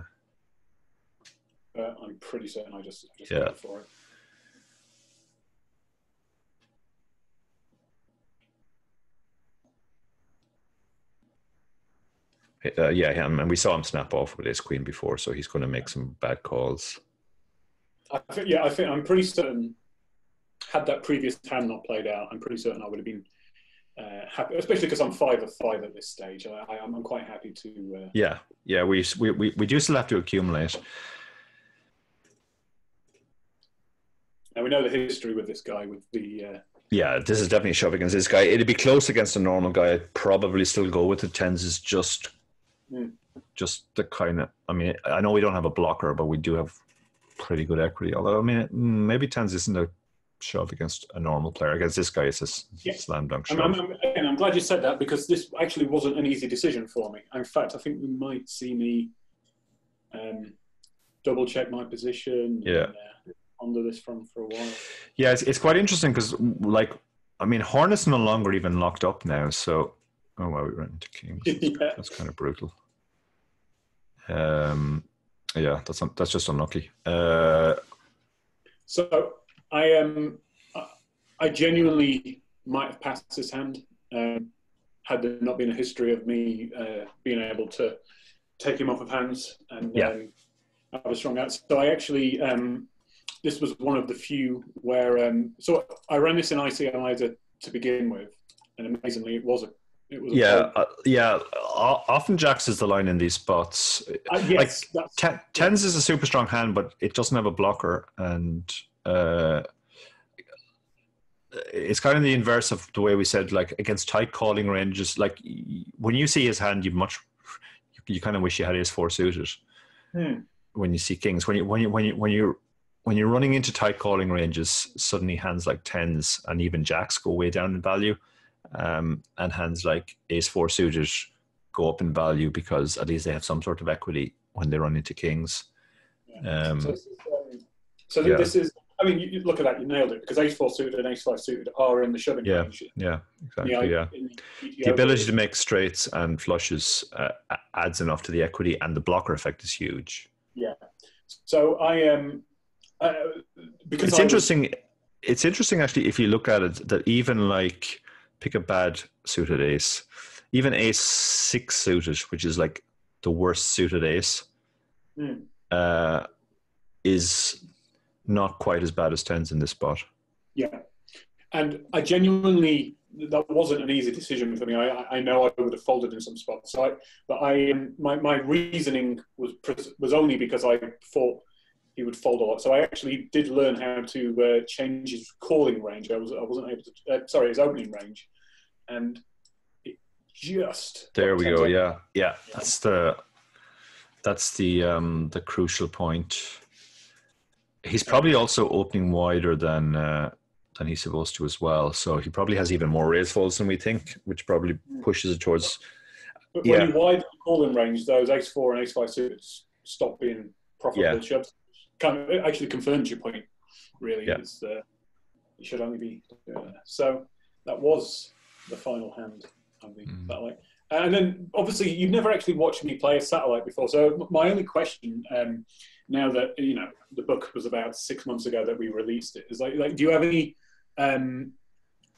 uh, I'm pretty certain I just, I just Yeah. for it. uh, yeah, him, and we saw him snap off with his queen before, so he's going to make some bad calls. I think, yeah, I think I'm pretty certain. Had that previous hand not played out, I'm pretty certain I would have been uh, happy, especially because I'm five of five at this stage. I, I, I'm quite happy to. Uh, Yeah, yeah, we we we, we do still have to accumulate. Now we know the history with this guy with the. Uh, Yeah, this is definitely a shove against this guy. It'd be close against a normal guy. I'd probably still go with the tens. Is just, Hmm. just the kind of. I mean, I know we don't have a blocker, but we do have pretty good equity. Although, I mean, mm, maybe tens isn't a shove against a normal player. Against this guy, it's a Yeah. slam dunk I'm, shove. I'm, I'm, again, I'm glad you said that because this actually wasn't an easy decision for me. In fact, I think we might see me um, double check my position. Yeah. And, uh, under this from for a while. Yeah, it's, it's quite interesting because, like, I mean, Hornet's no longer even locked up now. So, oh well, we ran into kings. yeah. That's kind of brutal. Um, yeah, that's that's just unlucky. Uh, So I um I- genuinely might have passed this hand um, had there not been a history of me uh, being able to take him off of hands and Yeah. um, have a strong out. So I actually um, this was one of the few where um, so I ran this in ICMI to begin with, and amazingly it was a it was yeah, fold. uh, yeah. Often jacks is the line in these spots. Uh, yes, that's, Ten, tens is a super strong hand, but it doesn't have a blocker, and uh, it's kind of the inverse of the way we said, like against tight calling ranges. Like when you see his hand, you much you kind of wish you had his four suited. Hmm. When you see kings, when you when you when you when you're when you're running into tight calling ranges, suddenly hands like tens and even jacks go way down in value, um, and hands like ace four suited go up in value because at least they have some sort of equity when they run into kings. Um, so this is, um, so yeah. this is. I mean, you, you look at that, you nailed it because ace four suited and ace five suited are in the shoving Yeah. range. yeah, exactly. Yeah, Yeah, in the the ability to make straights and flushes uh, adds enough to the equity, and the blocker effect is huge. Yeah. So I am. Um, uh, because it's I was- interesting. It's interesting actually if you look at it that even like pick a bad suited ace, even ace six suited, which is like the worst suited ace, Hmm. uh, is not quite as bad as tens in this spot. Yeah, and I genuinely that wasn't an easy decision for me. I, I know I would have folded in some spots. So I, but I, um, my, my reasoning was was only because I thought he would fold a lot. So I actually did learn how to uh, change his calling range. I was I wasn't able to. Uh, sorry, his opening range, and it just there we go. Yeah, yeah, that's the that's the um, the crucial point. He's probably also opening wider than uh, than he's supposed to as well. So he probably has even more raise folds than we think, which probably pushes it towards. But yeah. when you widen the calling range, those ace four and ace five suits stop being profitable yeah. shoves. Kind of actually confirms your point. Really, yeah. is uh, you should only be. Uh, so that was the final hand of the mm. satellite. And then, obviously, you've never actually watched me play a satellite before. So my only question, um, now that you know the book was about six months ago that we released it, is like, like do you have any um,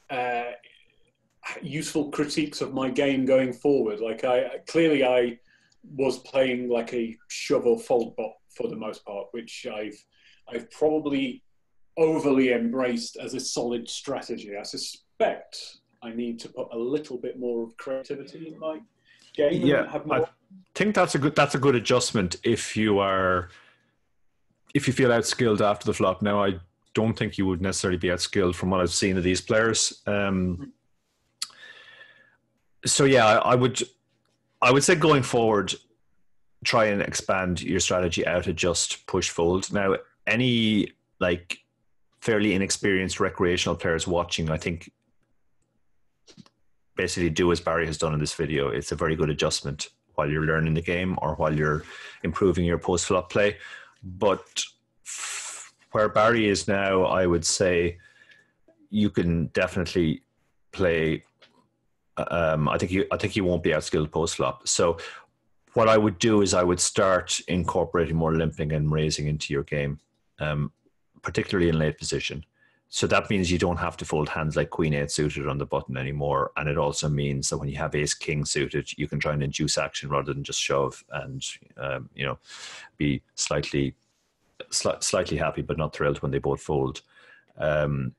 uh, useful critiques of my game going forward. Like I clearly I was playing like a shovel fold bot for the most part, which I've I've probably overly embraced as a solid strategy. I suspect I need to put a little bit more of creativity in my game. Yeah, I think that's a good that's a good adjustment if you are if you feel outskilled after the flop. Now I don't think you would necessarily be outskilled from what I've seen of these players. Um, so yeah, I, I, would I would say going forward, try and expand your strategy out to just push fold. Now, any like fairly inexperienced recreational players watching, I think basically do as Barry has done in this video. It's a very good adjustment while you're learning the game or while you're improving your post flop play. But where Barry is now, I would say you can definitely play. Um, I think you, I think you won't be outskilled post flop. So, what I would do is I would start incorporating more limping and raising into your game, um, particularly in late position. So that means you don't have to fold hands like Queen Eight suited on the button anymore, and it also means that when you have Ace King suited, you can try and induce action rather than just shove and um, you know be slightly sli- slightly happy but not thrilled when they both fold. Um,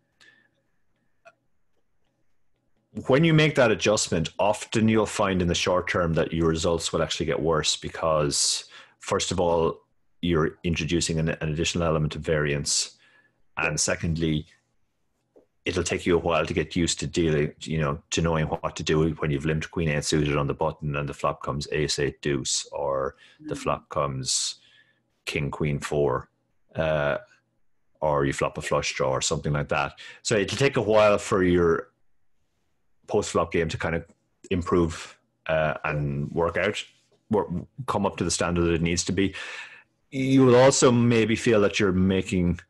when you make that adjustment, often you'll find in the short term that your results will actually get worse because, first of all, you're introducing an, an additional element of variance, and secondly, it'll take you a while to get used to dealing, you know, to knowing what to do when you've limped queen eight suited on the button and the flop comes ace eight deuce or the mm. flop comes king queen four uh, or you flop a flush draw or something like that. So it'll take a while for your post flop game to kind of improve uh, and work out, work, come up to the standard that it needs to be. You will also maybe feel that you're making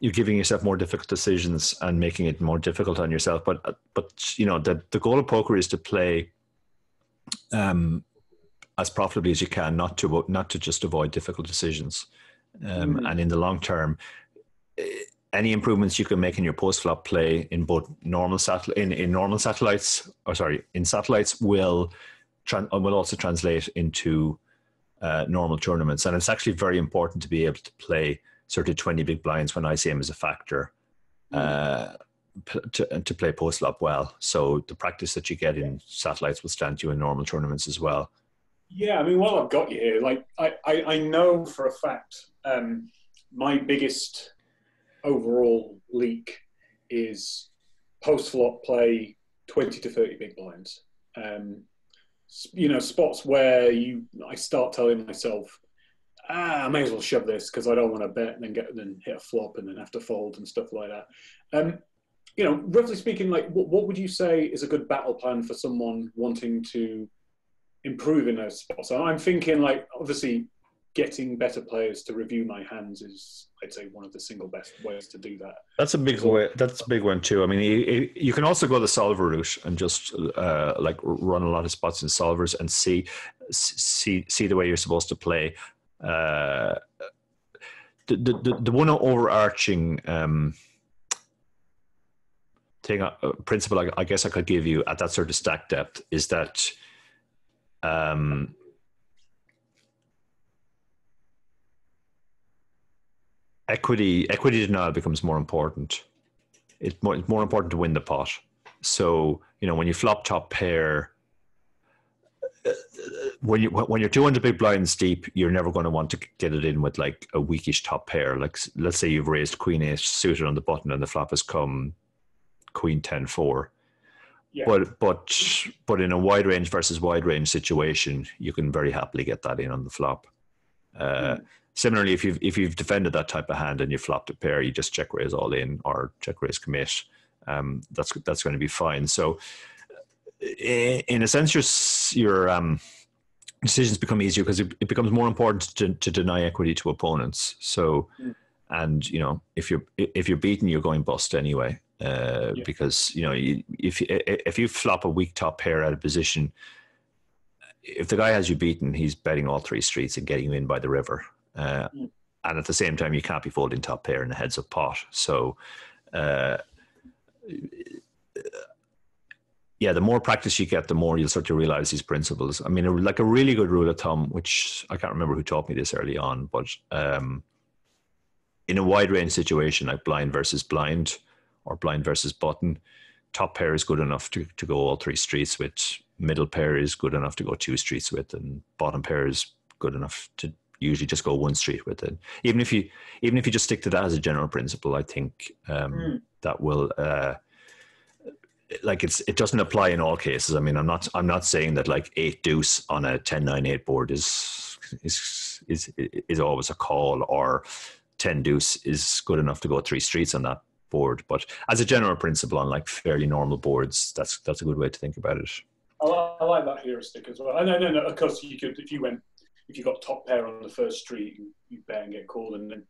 you're giving yourself more difficult decisions and making it more difficult on yourself. But but you know the the goal of poker is to play um, as profitably as you can, not to not to just avoid difficult decisions. Um, mm. And in the long term, eh, any improvements you can make in your post flop play in both normal satellite in, in normal satellites, or sorry, in satellites will tran- will also translate into uh, normal tournaments. And it's actually very important to be able to play sort of twenty big blinds when ICM is a factor. Mm. Uh, to, to play post flop well. So the practice that you get in satellites will stand you in normal tournaments as well. Yeah, I mean, while I've got you here, like I, I, I know for a fact um, my biggest overall leak is post flop play 20 to 30 big blinds. Um, you know, spots where you I start telling myself, ah, I may as well shove this because I don't want to bet and then get then hit a flop and then have to fold and stuff like that. Um, you know, roughly speaking, like what, what would you say is a good battle plan for someone wanting to improve in those spots? I'm thinking like obviously getting better players to review my hands is I'd say one of the single best ways to do that. That's a big way. That's a big one too. I mean, you, you can also go the solver route and just uh, like run a lot of spots in solvers and see see see the way you're supposed to play. Uh, the, the the one overarching um, thing uh, principle I, I guess I could give you at that sort of stack depth is that um, equity equity denial becomes more important. It's more, it's more important to win the pot So you know when you flop top pair, when you when you're 200 big blinds deep, you're never going to want to get it in with like a weakish top pair. Like let's say you've raised queen eight suited on the button and the flop has come queen 10 4. Yeah. But but but in a wide range versus wide range situation, you can very happily get that in on the flop. Uh, mm. Similarly, if you've if you've defended that type of hand and you flopped a pair, you just check raise all in or check raise commit. Um, that's that's going to be fine. So, in a sense, your your um, decisions become easier because it, it, becomes more important to, to deny equity to opponents. So, mm. and you know, if you're if you're beaten, you're going bust anyway. Uh, yeah. Because you know, you, if if you flop a weak top pair out of position, if the guy has you beaten, he's betting all three streets and getting you in by the river. Uh, mm. And at the same time, you can't be folding top pair in the heads up pot. So, uh, yeah, the more practice you get, the more you'll start to realize these principles. I mean, like a really good rule of thumb, which I can't remember who taught me this early on, but um, in a wide range situation like blind versus blind or blind versus button, top pair is good enough to, to go all three streets with, middle pair is good enough to go two streets with, and bottom pair is good enough to usually just go one street with it. Even if you even if you just stick to that as a general principle, I think um, mm. that will. Uh, like it's it doesn't apply in all cases. I mean, I'm not I'm not saying that like eight deuce on a 10 9 8 board is is is is always a call or 10 deuce is good enough to go three streets on that board. But as a general principle on like fairly normal boards, that's that's a good way to think about it. I like that heuristic as well. And then, no, of course, you could if you went if you've got top pair on the first street, you bet and get called, and then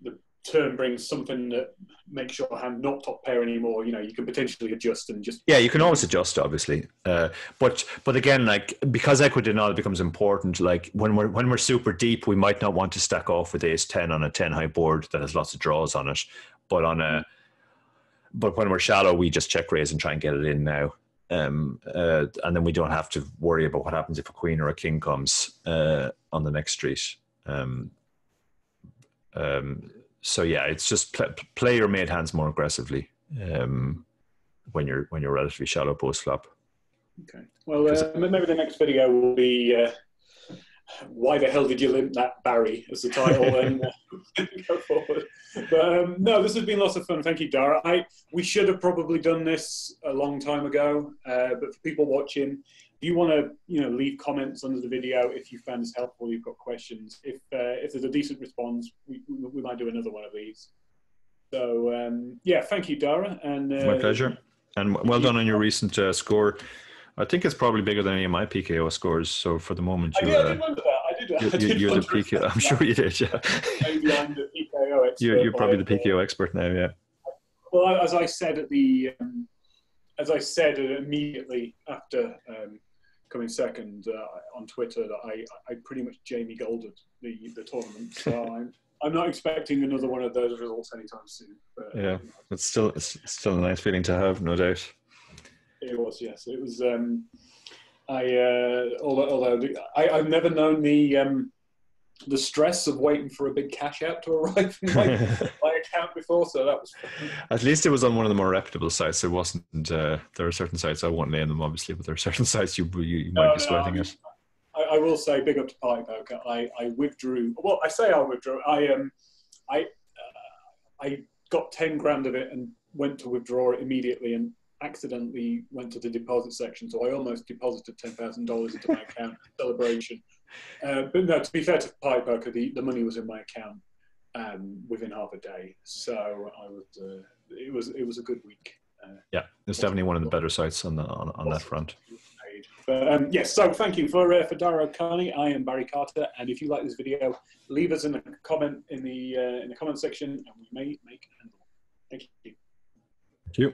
the turn brings something that makes your hand not top pair anymore, you know, you can potentially adjust and just yeah, you can always adjust, obviously. Uh, but but again, like because equity equidinal becomes important, like when we're when we're super deep, we might not want to stack off with ace ten on a ten high board that has lots of draws on it, but on a but when we're shallow, we just check raise and try and get it in now. Um, uh, and then we don't have to worry about what happens if a queen or a king comes uh, on the next street. Um, um, so yeah, it's just play, play your made hands more aggressively um, when you're when you're relatively shallow post flop. Okay. Well, uh, maybe the next video will be uh, why the hell did you limp that Barry as the title and uh, go forward. But um, no, this has been lots of fun. Thank you, Dara. I we should have probably done this a long time ago, uh, but for people watching, if you want to, you know, leave comments under the video if you found this helpful, you've got questions. If uh, if there's a decent response, we, we might do another one of these. So um, yeah, thank you, Dara, and uh, my pleasure. And well done on your recent uh, score. I think it's probably bigger than any of my PKO scores. So for the moment, you. I, did, I did wonder that. I did. You, you're the PKO. I'm sure you did. Yeah. Maybe I'm the PKO expert. You're, you're probably the PKO expert now. Yeah. Well, as I said at the, um, as I said immediately after um, coming second uh, on Twitter, that I, I pretty much Jamie Golded the the tournament. So I'm. I'm not expecting another one of those results anytime soon. But, yeah, it's still it's still a nice feeling to have, no doubt. It was, yes. It was. Um, I uh, although, although I, have never known the um, the stress of waiting for a big cash out to arrive in my, my account before, so that was. Fun. At least it was on one of the more reputable sites. It wasn't. Uh, there are certain sites I won't name them, obviously, but there are certain sites you you, you might no, be sweating no, it. I, I, will say, big up to Party Poker. I, I withdrew. Well, I say I withdrew. I um, I uh, I got ten grand of it and went to withdraw it immediately and accidentally went to the deposit section, so I almost deposited ten thousand dollars into my account. Celebration, uh, but no. To be fair to Poker, the, the money was in my account um, within half a day, so I was. Uh, it was it was a good week. Uh, yeah, it's definitely one of the better sites on the, on, on that front. But um, yes, so thank you for uh, for Dara O'Kearney. I am Barry Carter, and if you like this video, leave us in a comment in the uh, in the comment section, and we may make one. Thank you. Thank you.